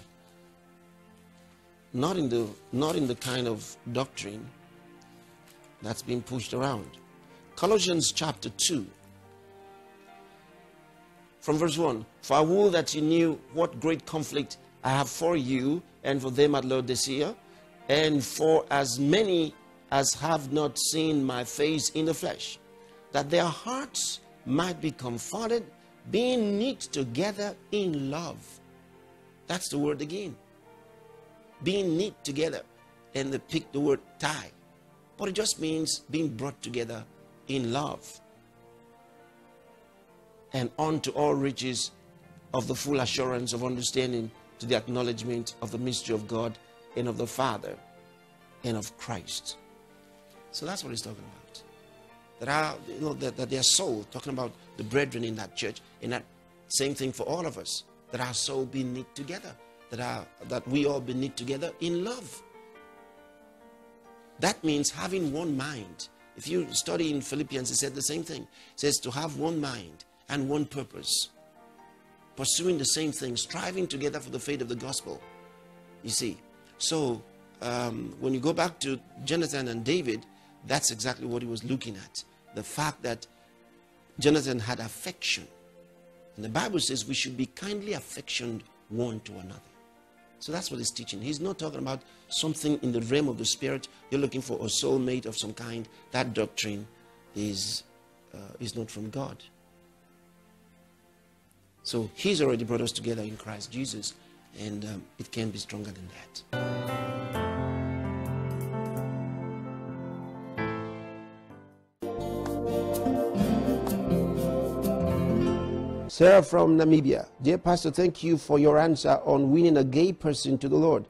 not in the not in the kind of doctrine that's being pushed around. Colossians chapter 2, from verse 1 For I will that you knew what great conflict I have for you and for them at Laodicea, and for as many as have not seen my face in the flesh, that their hearts might be comforted, being knit together in love. That's the word again. Being knit together. And they pick the word tie. But it just means being brought together in love. And on to all riches of the full assurance of understanding to the acknowledgement of the mystery of God and of the Father and of Christ. So that's what he's talking about. That our, you know, that, that their soul, talking about the brethren in that church, and that same thing for all of us, that our soul be knit together, that our, that we all be knit together in love. That means having one mind. If you study in Philippians, it said the same thing. It says to have one mind and one purpose, pursuing the same thing, striving together for the faith of the gospel. You see, so um, when you go back to Jonathan and David, that's exactly what he was looking at. The fact that Jonathan had affection. And the Bible says we should be kindly affectioned one to another. So that's what he's teaching. He's not talking about something in the realm of the spirit. You're looking for a soulmate of some kind. That doctrine is, uh, is not from God. So he's already brought us together in Christ Jesus, and um, it can be stronger than that. Sarah from Namibia. Dear Pastor, thank you for your answer on winning a gay person to the Lord.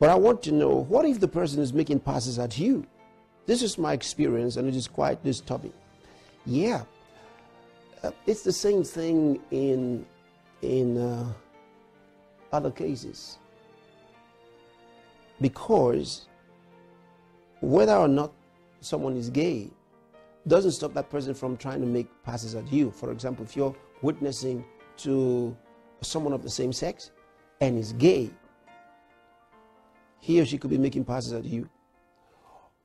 But I want to know what if the person is making passes at you? This is my experience and it is quite disturbing. Yeah, uh, it's the same thing in, in uh, other cases. Because whether or not someone is gay doesn't stop that person from trying to make passes at you. For example, if you're witnessing to someone of the same sex and is gay, he or she could be making passes at you.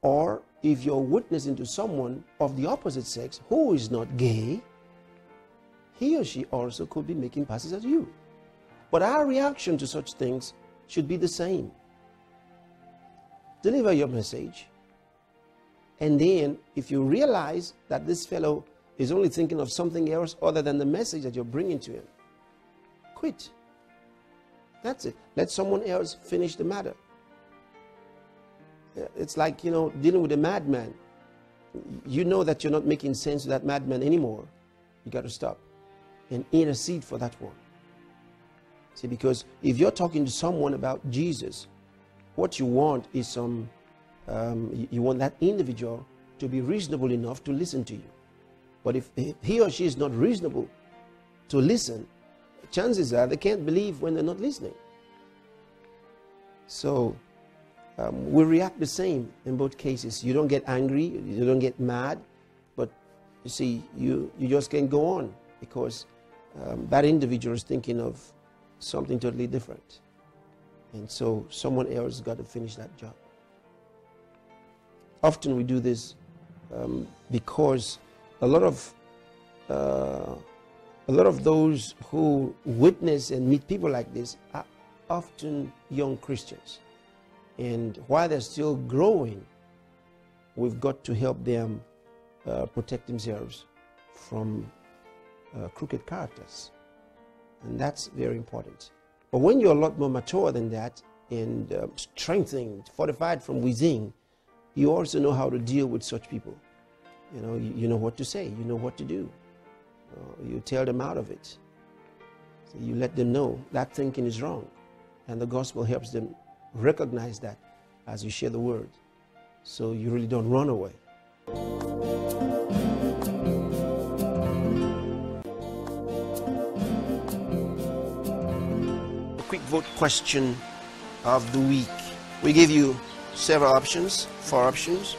Or if you're witnessing to someone of the opposite sex who is not gay, he or she also could be making passes at you. But our reaction to such things should be the same. Deliver your message. And then, if you realize that this fellow is only thinking of something else other than the message that you're bringing to him, quit. That's it. Let someone else finish the matter. It's like, you know, dealing with a madman. You know that you're not making sense to that madman anymore. You got to stop and intercede for that one. See, because if you're talking to someone about Jesus, what you want is some, um, you want that individual to be reasonable enough to listen to you. But if he or she is not reasonable to listen, chances are they can't believe when they're not listening. So um, we react the same in both cases. You don't get angry, you don't get mad, but you see, you, you just can't go on because um, that individual is thinking of something totally different. And so someone else got to finish that job. Often we do this um, because a lot of uh, a lot of those who witness and meet people like this are often young Christians. And while they're still growing, we've got to help them uh, protect themselves from uh, crooked characters. And that's very important. But when you're a lot more mature than that and uh, strengthened, fortified from within, you also know how to deal with such people. You know, you, you know what to say, you know what to do. Uh, you tell them out of it. So you let them know that thinking is wrong. And the gospel helps them recognize that as you share the word. So you really don't run away. A quick vote question of the week. We give you several options, four options.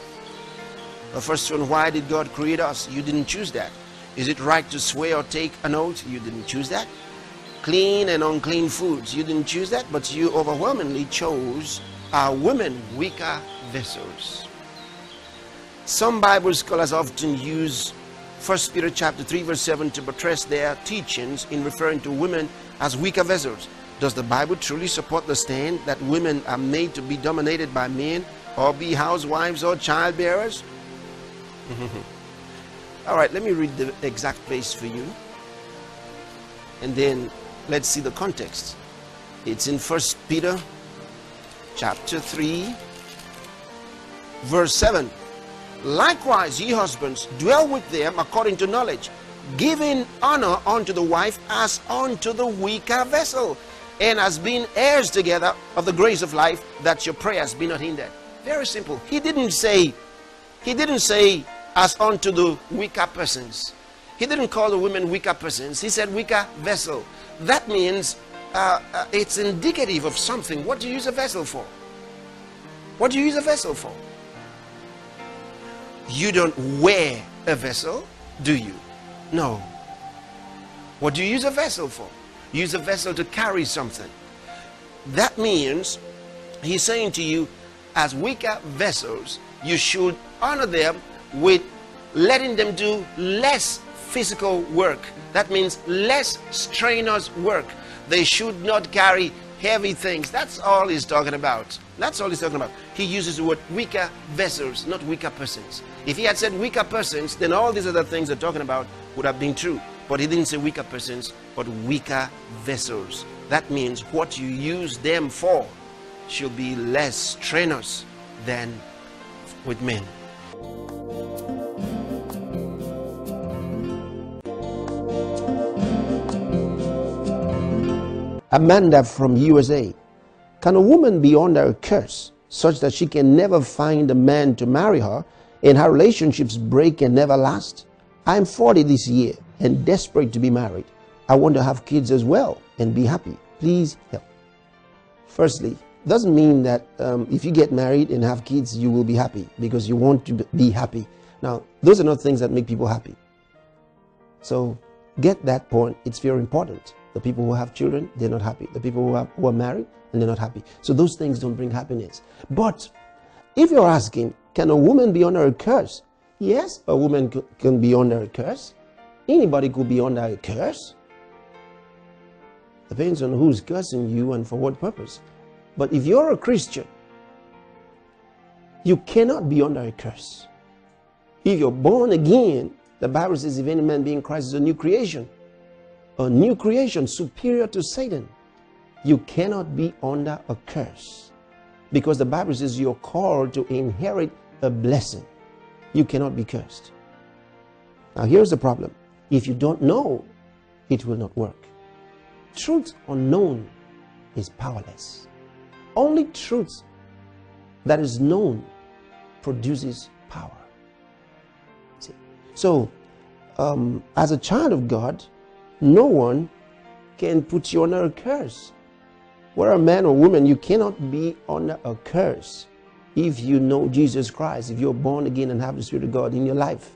The first one, why did God create us? You didn't choose that. Is it right to swear or take an oath? You didn't choose that. Clean and unclean foods. You didn't choose that, but you overwhelmingly chose our women, weaker vessels. Some Bible scholars often use 1 Peter chapter 3 verse 7 to buttress their teachings in referring to women as weaker vessels. Does the Bible truly support the stand that women are made to be dominated by men or be housewives or childbearers? <laughs> All right, let me read the exact place for you. And then let's see the context. It's in 1 Peter chapter 3 verse 7. Likewise, ye husbands, dwell with them according to knowledge, giving honor unto the wife as unto the weaker vessel, and as being heirs together of the grace of life, that your prayers be not hindered. Very simple. He didn't say, he didn't say as unto the weaker persons. He didn't call the women weaker persons. He said weaker vessel. That means uh, uh, it's indicative of something. What do you use a vessel for? What do you use a vessel for? You don't wear a vessel, do you? No. What do you use a vessel for? Use a vessel to carry something. That means he's saying to you, as weaker vessels, you should honor them with letting them do less physical work. That means less strenuous work. They should not carry heavy things. That's all he's talking about. That's all he's talking about. He uses the word weaker vessels, not weaker persons. If he had said weaker persons, then all these other things they're talking about would have been true. But he didn't say weaker persons, but weaker vessels. That means what you use them for should be less strenuous than with men. Amanda from USA. Can a woman be under a curse such that she can never find a man to marry her and her relationships break and never last? I'm 40 this year and desperate to be married. I want to have kids as well and be happy. Please help. Firstly, doesn't mean that um, if you get married and have kids, you will be happy because you want to be happy. Now, those are not things that make people happy. So, get that point. It's very important. The people who have children, they're not happy. The people who, have, who are married, and they're not happy. So those things don't bring happiness. But if you're asking, can a woman be under a curse? Yes, a woman can be under a curse. Anybody could be under a curse. Depends on who's cursing you and for what purpose. But if you're a Christian, you cannot be under a curse. If you're born again, the Bible says, if any man be in Christ is a new creation a new creation superior to Satan, you cannot be under a curse. Because the Bible says you're called to inherit a blessing. You cannot be cursed. Now, here's the problem if you don't know, it will not work. Truth unknown is powerless. Only truth that is known produces power. See? So, um, as a child of God, no one can put you under a curse. Whether a man or woman, you cannot be under a curse if you know Jesus Christ, if you're born again and have the Spirit of God in your life.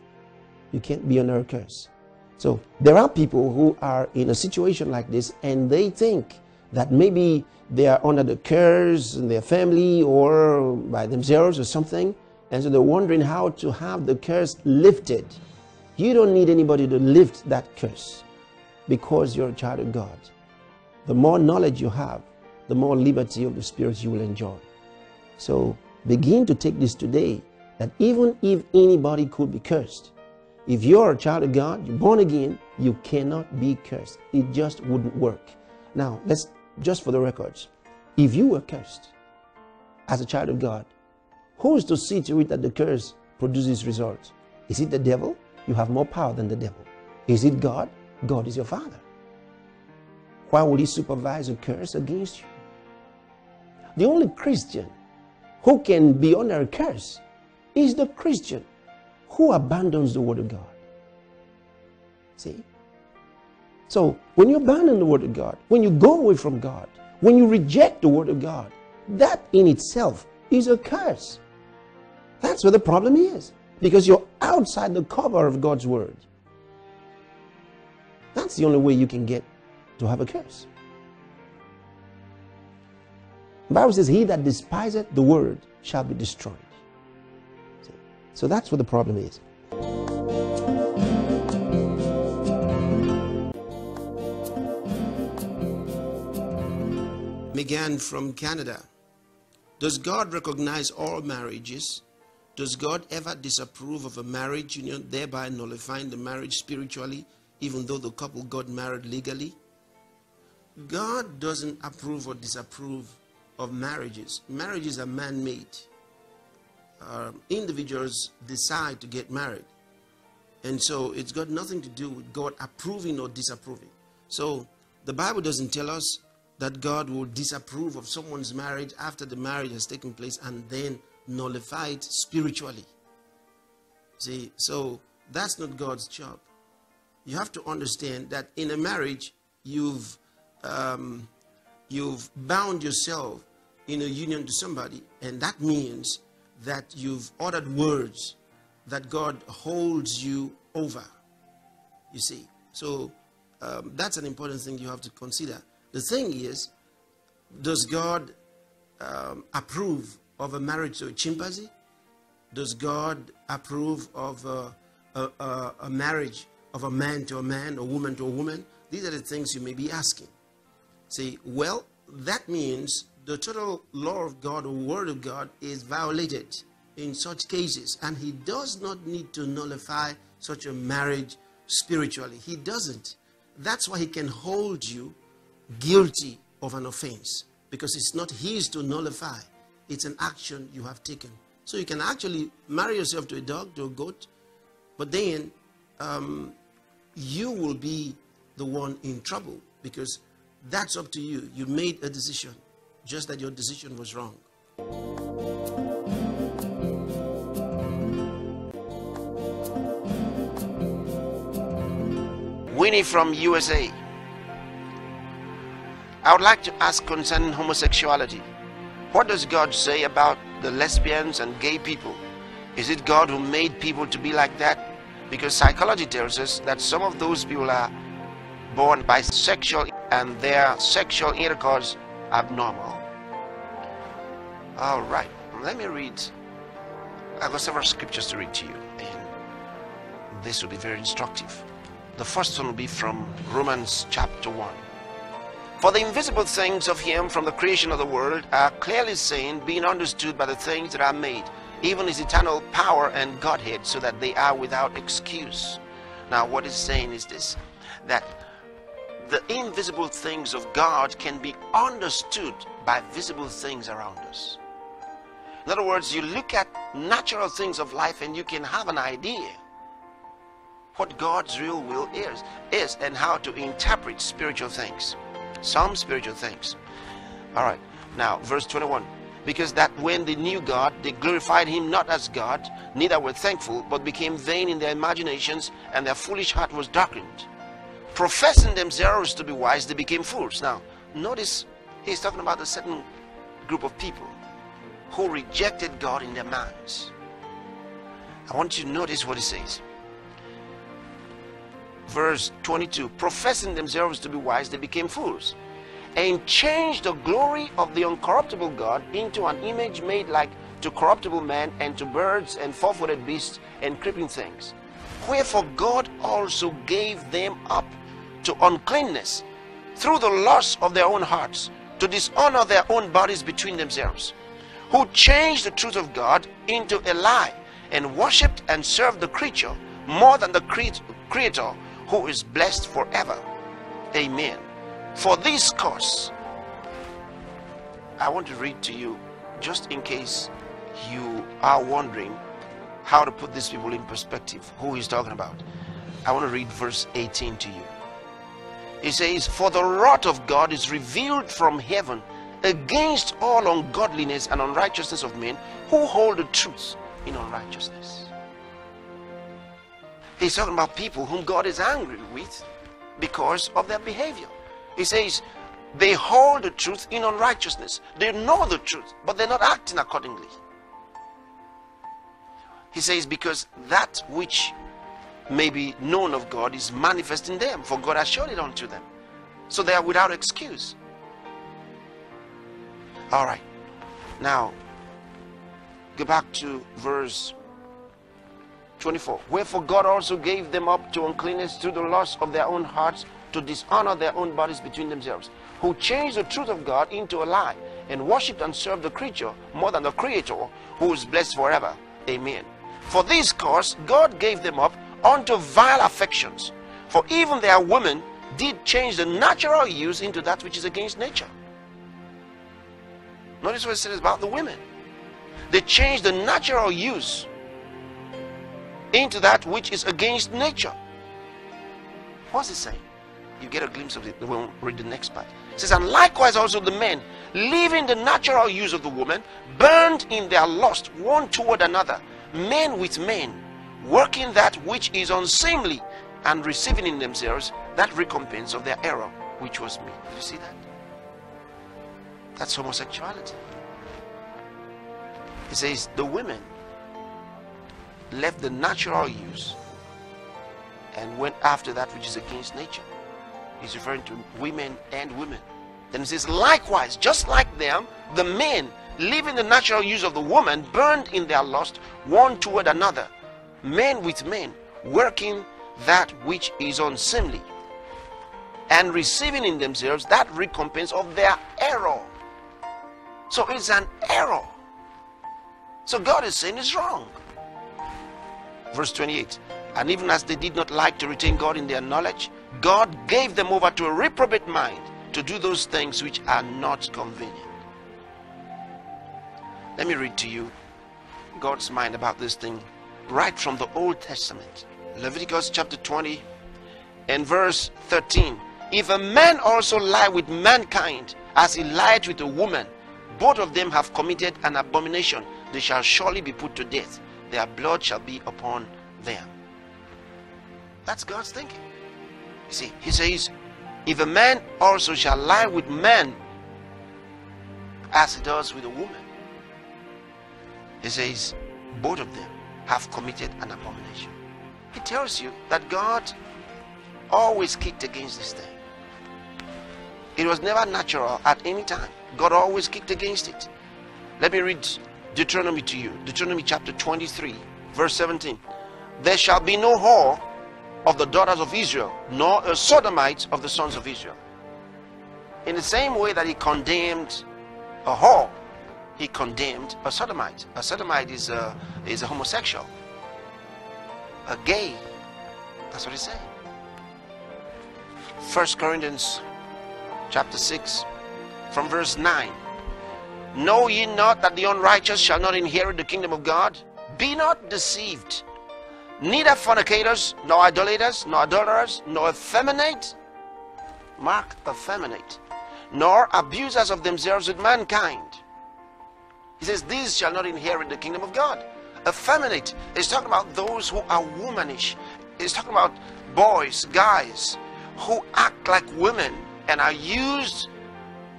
You can't be under a curse. So there are people who are in a situation like this and they think that maybe they are under the curse in their family or by themselves or something. And so they're wondering how to have the curse lifted. You don't need anybody to lift that curse because you're a child of God. The more knowledge you have, the more liberty of the Spirit you will enjoy. So begin to take this today that even if anybody could be cursed, if you're a child of God, you're born again, you cannot be cursed. It just wouldn't work. Now, let's just for the records. If you were cursed as a child of God, who is to see to it that the curse produces results? Is it the devil? You have more power than the devil. Is it God? God is your father. Why would he supervise a curse against you? The only Christian who can be under a curse is the Christian who abandons the Word of God. See? So, when you abandon the Word of God, when you go away from God, when you reject the Word of God, that in itself is a curse. That's where the problem is. Because you're outside the cover of God's Word. That's the only way you can get to have a curse. The Bible says, He that despiseth the word shall be destroyed. So that's what the problem is. Megan from Canada. Does God recognize all marriages? Does God ever disapprove of a marriage union, thereby nullifying the marriage spiritually, even though the couple got married legally? God doesn't approve or disapprove of marriages. Marriages are man made. Um, individuals decide to get married. And so it's got nothing to do with God approving or disapproving. So the Bible doesn't tell us that God will disapprove of someone's marriage after the marriage has taken place and then nullify it spiritually. See, so that's not God's job. You have to understand that in a marriage, you've um, you've bound yourself in a union to somebody, and that means that you've uttered words that God holds you over. You see, so um, that's an important thing you have to consider. The thing is, does God um, approve of a marriage to a chimpanzee? Does God approve of a, a, a, marriage of a man to a man, a woman to a woman? These are the things you may be asking. See, well, that means the total law of God or word of God is violated in such cases. And he does not need to nullify such a marriage spiritually. He doesn't. That's why he can hold you guilty of an offense because it's not his to nullify, it's an action you have taken. So you can actually marry yourself to a dog, to a goat, but then um, you will be the one in trouble because that's up to you. You made a decision, just that your decision was wrong. Winnie from USA. I would like to ask concerning homosexuality. What does God say about the lesbians and gay people? Is it God who made people to be like that? Because psychology tells us that some of those people are born bisexual and their sexual intercourse abnormal. All right, let me read. I've got several scriptures to read to you, and this will be very instructive. The first one will be from Romans chapter 1. For the invisible things of him from the creation of the world are clearly seen, being understood by the things that are made, even his eternal power and Godhead, so that they are without excuse. Now, what he's saying is this that the invisible things of God can be understood by visible things around us. In other words, you look at natural things of life and you can have an idea what God's real will is, is and how to interpret spiritual things. Some spiritual things. All right. Now, verse 21. Because that when they knew God, they glorified him not as God, neither were thankful, but became vain in their imaginations, and their foolish heart was darkened. Professing themselves to be wise, they became fools. Now, notice He's talking about a certain group of people who rejected God in their minds. I want you to notice what he says. Verse 22 Professing themselves to be wise, they became fools and changed the glory of the uncorruptible God into an image made like to corruptible man and to birds and four footed beasts and creeping things. Wherefore God also gave them up to uncleanness through the lust of their own hearts to dishonor their own bodies between themselves, who changed the truth of God into a lie and worshipped and served the creature more than the Creator who is blessed forever. Amen. For this cause, I want to read to you, just in case you are wondering how to put these people in perspective, who he's talking about. I want to read verse 18 to you. He says, For the wrath of God is revealed from heaven against all ungodliness and unrighteousness of men who hold the truth in unrighteousness. He's talking about people whom God is angry with because of their behavior. He says, they hold the truth in unrighteousness. They know the truth, but they're not acting accordingly. He says, because that which may be known of God is manifest in them, for God has shown it unto them. So they are without excuse. All right. Now, go back to verse 24. Wherefore God also gave them up to uncleanness through the lust of their own hearts to dishonor their own bodies between themselves, who changed the truth of God into a lie and worshipped and served the creature more than the Creator who is blessed forever. Amen. For this cause God gave them up unto vile affections. For even their women did change the natural use into that which is against nature. Notice what it says about the women. They changed the natural use into that which is against nature. What's it saying? You get a glimpse of it when we read the next part. It says, And likewise also the men, leaving the natural use of the woman, burned in their lust one toward another, men with men, working that which is unseemly, and receiving in themselves that recompense of their error, which was me. Do you see that? That's homosexuality. He says, The women left the natural use and went after that which is against nature. He's referring to women and women. Then he says, likewise, just like them, the men, leaving the natural use of the woman, burned in their lust one toward another, men with men, working that which is unseemly, and receiving in themselves that recompense of their error. So it's an error. So God is saying it's wrong. Verse 28 And even as they did not like to retain God in their knowledge, God gave them over to a reprobate mind to do those things which are not convenient. Let me read to you God's mind about this thing right from the Old Testament. Leviticus chapter 20 and verse 13. If a man also lie with mankind as he lied with a woman, both of them have committed an abomination. They shall surely be put to death. Their blood shall be upon them. That's God's thinking. You see, he says, if a man also shall lie with man as he does with a woman, he says, both of them have committed an abomination. He tells you that God always kicked against this thing. It was never natural at any time. God always kicked against it. Let me read Deuteronomy to you. Deuteronomy chapter 23, verse 17. There shall be no whore of the daughters of Israel, nor a sodomite of the sons of Israel. In the same way that he condemned a whore, he condemned a sodomite. A sodomite is a, is a homosexual, a gay. That's what he's saying. First Corinthians chapter 6, from verse 9. Know ye not that the unrighteous shall not inherit the kingdom of God? Be not deceived neither fornicators, nor idolaters, nor adulterers, nor effeminate, mark effeminate, nor abusers of themselves with mankind. He says, These shall not inherit the kingdom of God. Effeminate is talking about those who are womanish. He's talking about boys, guys who act like women and are used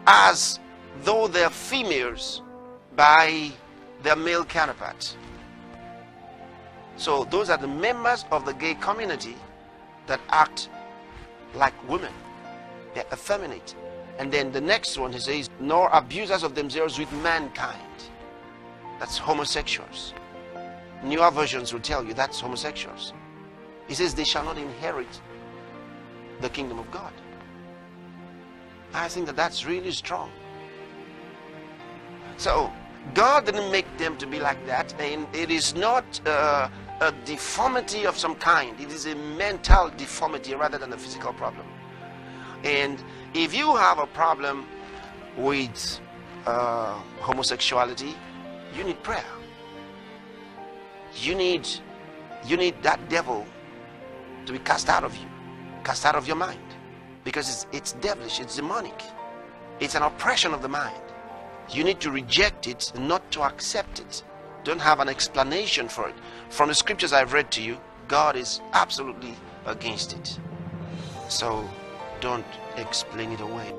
as though they're females by their male counterparts. So those are the members of the gay community that act like women. They're effeminate. And then the next one he says, nor abusers of themselves with mankind. That's homosexuals. Newer versions will tell you that's homosexuals. He says they shall not inherit the kingdom of God. I think that that's really strong. So God didn't make them to be like that, and it is not uh, a deformity of some kind. It is a mental deformity rather than a physical problem. And if you have a problem with uh, homosexuality, you need prayer. You need, you need that devil to be cast out of you, cast out of your mind, because it's, it's devilish, it's demonic, it's an oppression of the mind. You need to reject it, not to accept it. Don't have an explanation for it. From the scriptures I've read to you, God is absolutely against it. So don't explain it away.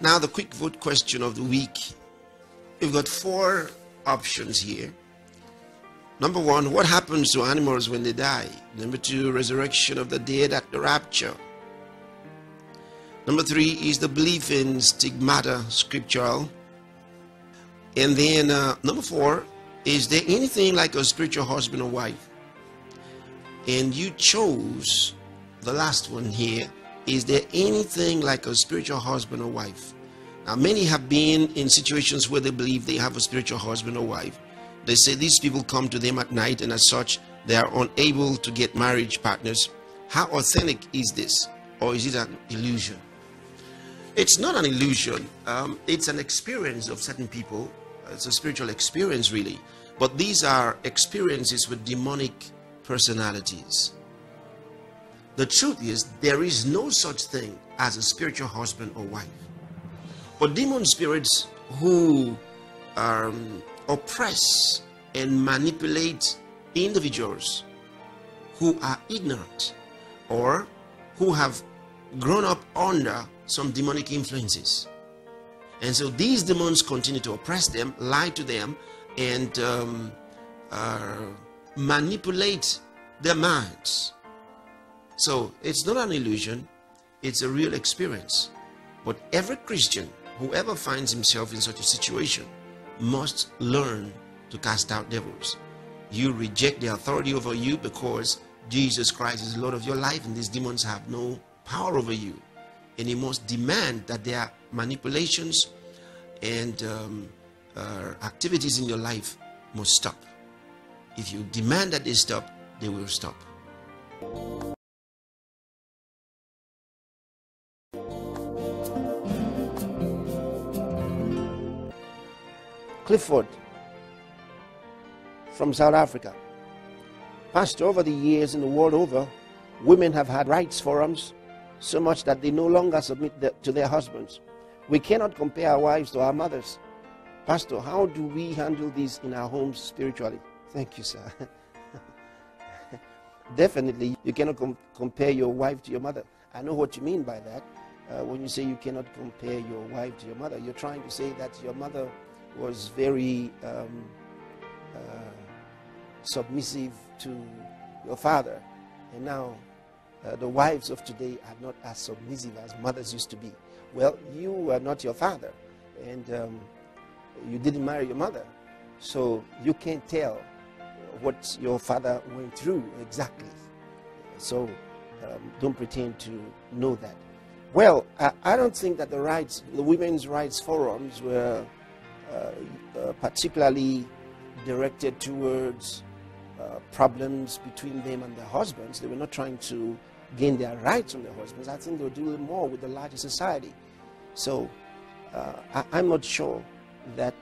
Now, the quick vote question of the week. We've got four options here. Number one, what happens to animals when they die? Number two, resurrection of the dead at the rapture. Number three is the belief in stigmata scriptural. And then uh, number four, is there anything like a spiritual husband or wife? And you chose the last one here. Is there anything like a spiritual husband or wife? Now, many have been in situations where they believe they have a spiritual husband or wife. They say these people come to them at night, and as such, they are unable to get marriage partners. How authentic is this? Or is it an illusion? It's not an illusion, um, it's an experience of certain people. It's a spiritual experience, really. But these are experiences with demonic personalities. The truth is, there is no such thing as a spiritual husband or wife. But demon spirits who um, oppress and manipulate individuals who are ignorant or who have grown up under some demonic influences. And so these demons continue to oppress them, lie to them, and um, uh, manipulate their minds. So it's not an illusion, it's a real experience. But every Christian, whoever finds himself in such a situation, must learn to cast out devils. You reject the authority over you because Jesus Christ is Lord of your life, and these demons have no power over you. And you must demand that their manipulations and um, uh, activities in your life must stop. If you demand that they stop, they will stop. Clifford from South Africa. Pastor, over the years in the world over, women have had rights forums so much that they no longer submit to their husbands. We cannot compare our wives to our mothers. Pastor, how do we handle this in our homes spiritually? Thank you, sir. <laughs> Definitely, you cannot com- compare your wife to your mother. I know what you mean by that. Uh, when you say you cannot compare your wife to your mother, you're trying to say that your mother was very um, uh, submissive to your father, and now uh, the wives of today are not as submissive as mothers used to be. Well, you are not your father, and um, you didn't marry your mother, so you can't tell what your father went through exactly. So um, don't pretend to know that. Well, I, I, don't think that the rights, the women's rights forums were particularly directed towards uh, problems between them and their husbands. They were not trying to gain their rights from their husbands. I think they were doing more with the larger society. So uh, I, am not sure that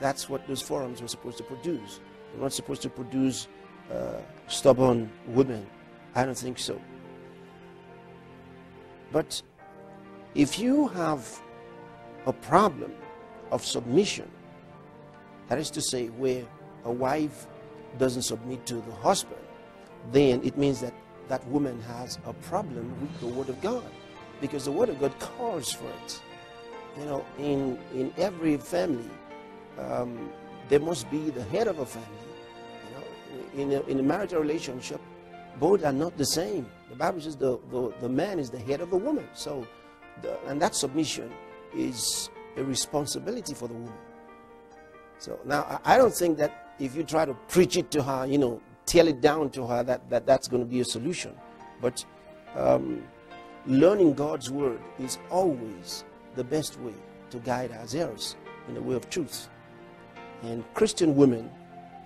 that's what those forums were supposed to produce. They're not supposed to produce uh, stubborn women. I don't think so. But if you have a problem of submission, that is to say, where a wife doesn't submit to the husband, then it means that that woman has a problem with the Word of God because the Word of God calls for it. You know, in, in every family, um, there must be the head of a family. You know, in a, in a marital relationship, both are not the same. The Bible says the, the, the man is the head of the woman. So, the, and that submission is a responsibility for the woman. So now, I, don't think that if you try to preach it to her, you know, tell it down to her, that, that that's going to be a solution. But um, learning God's word is always the best way to guide heirs in the way of truth. And Christian women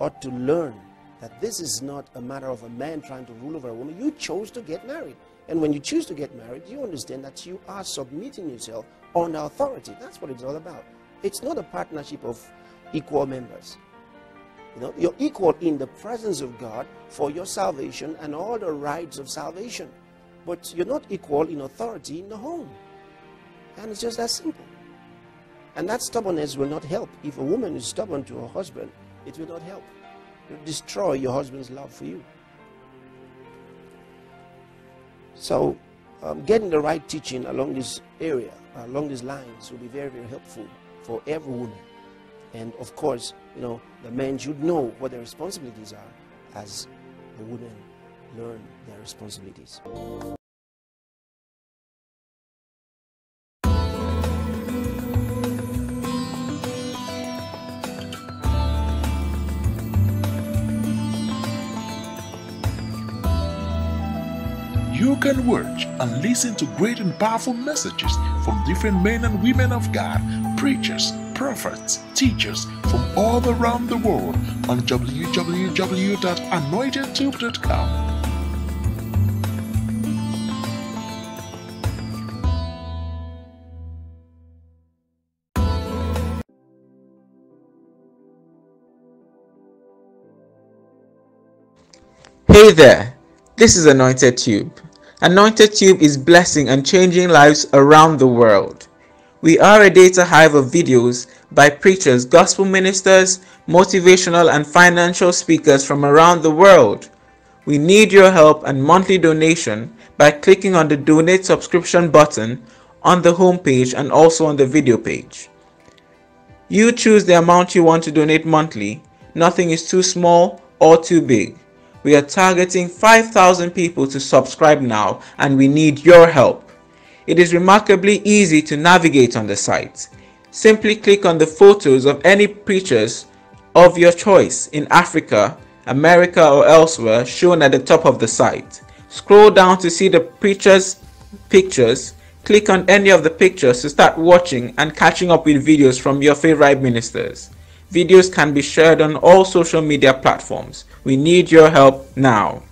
ought to learn that this is not a matter of a man trying to rule over a woman. You chose to get married. And when you choose to get married, you understand that you are submitting yourself under authority. That's what it's all about. It's not a partnership of equal members. You know, you're equal in the presence of God for your salvation and all the rights of salvation. But you're not equal in authority in the home. And it's just that simple. And that stubbornness will not help. If a woman is stubborn to her husband, it will not help. It will destroy your husband's love for you. So, um, getting the right teaching along this area, along these lines, will be very, very helpful for every woman. And of course, you know, the men should know what their responsibilities are as the women learn their responsibilities. Watch and listen to great and powerful messages from different men and women of God, preachers, prophets, teachers from all around the world on www.anointedtube.com. Hey there, this is Anointed Tube. Anointed Tube is blessing and changing lives around the world. We are a data hive of videos by preachers, gospel ministers, motivational and financial speakers from around the world. We need your help and monthly donation by clicking on the donate subscription button on the homepage and also on the video page. You choose the amount you want to donate monthly. Nothing is too small or too big. We are targeting 5,000 people to subscribe now and we need your help. It is remarkably easy to navigate on the site. Simply click on the photos of any preachers of your choice in Africa, America or elsewhere shown at the top of the site. Scroll down to see the preachers' pictures. Click on any of the pictures to start watching and catching up with videos from your favorite ministers. Videos can be shared on all social media platforms. We need your help now.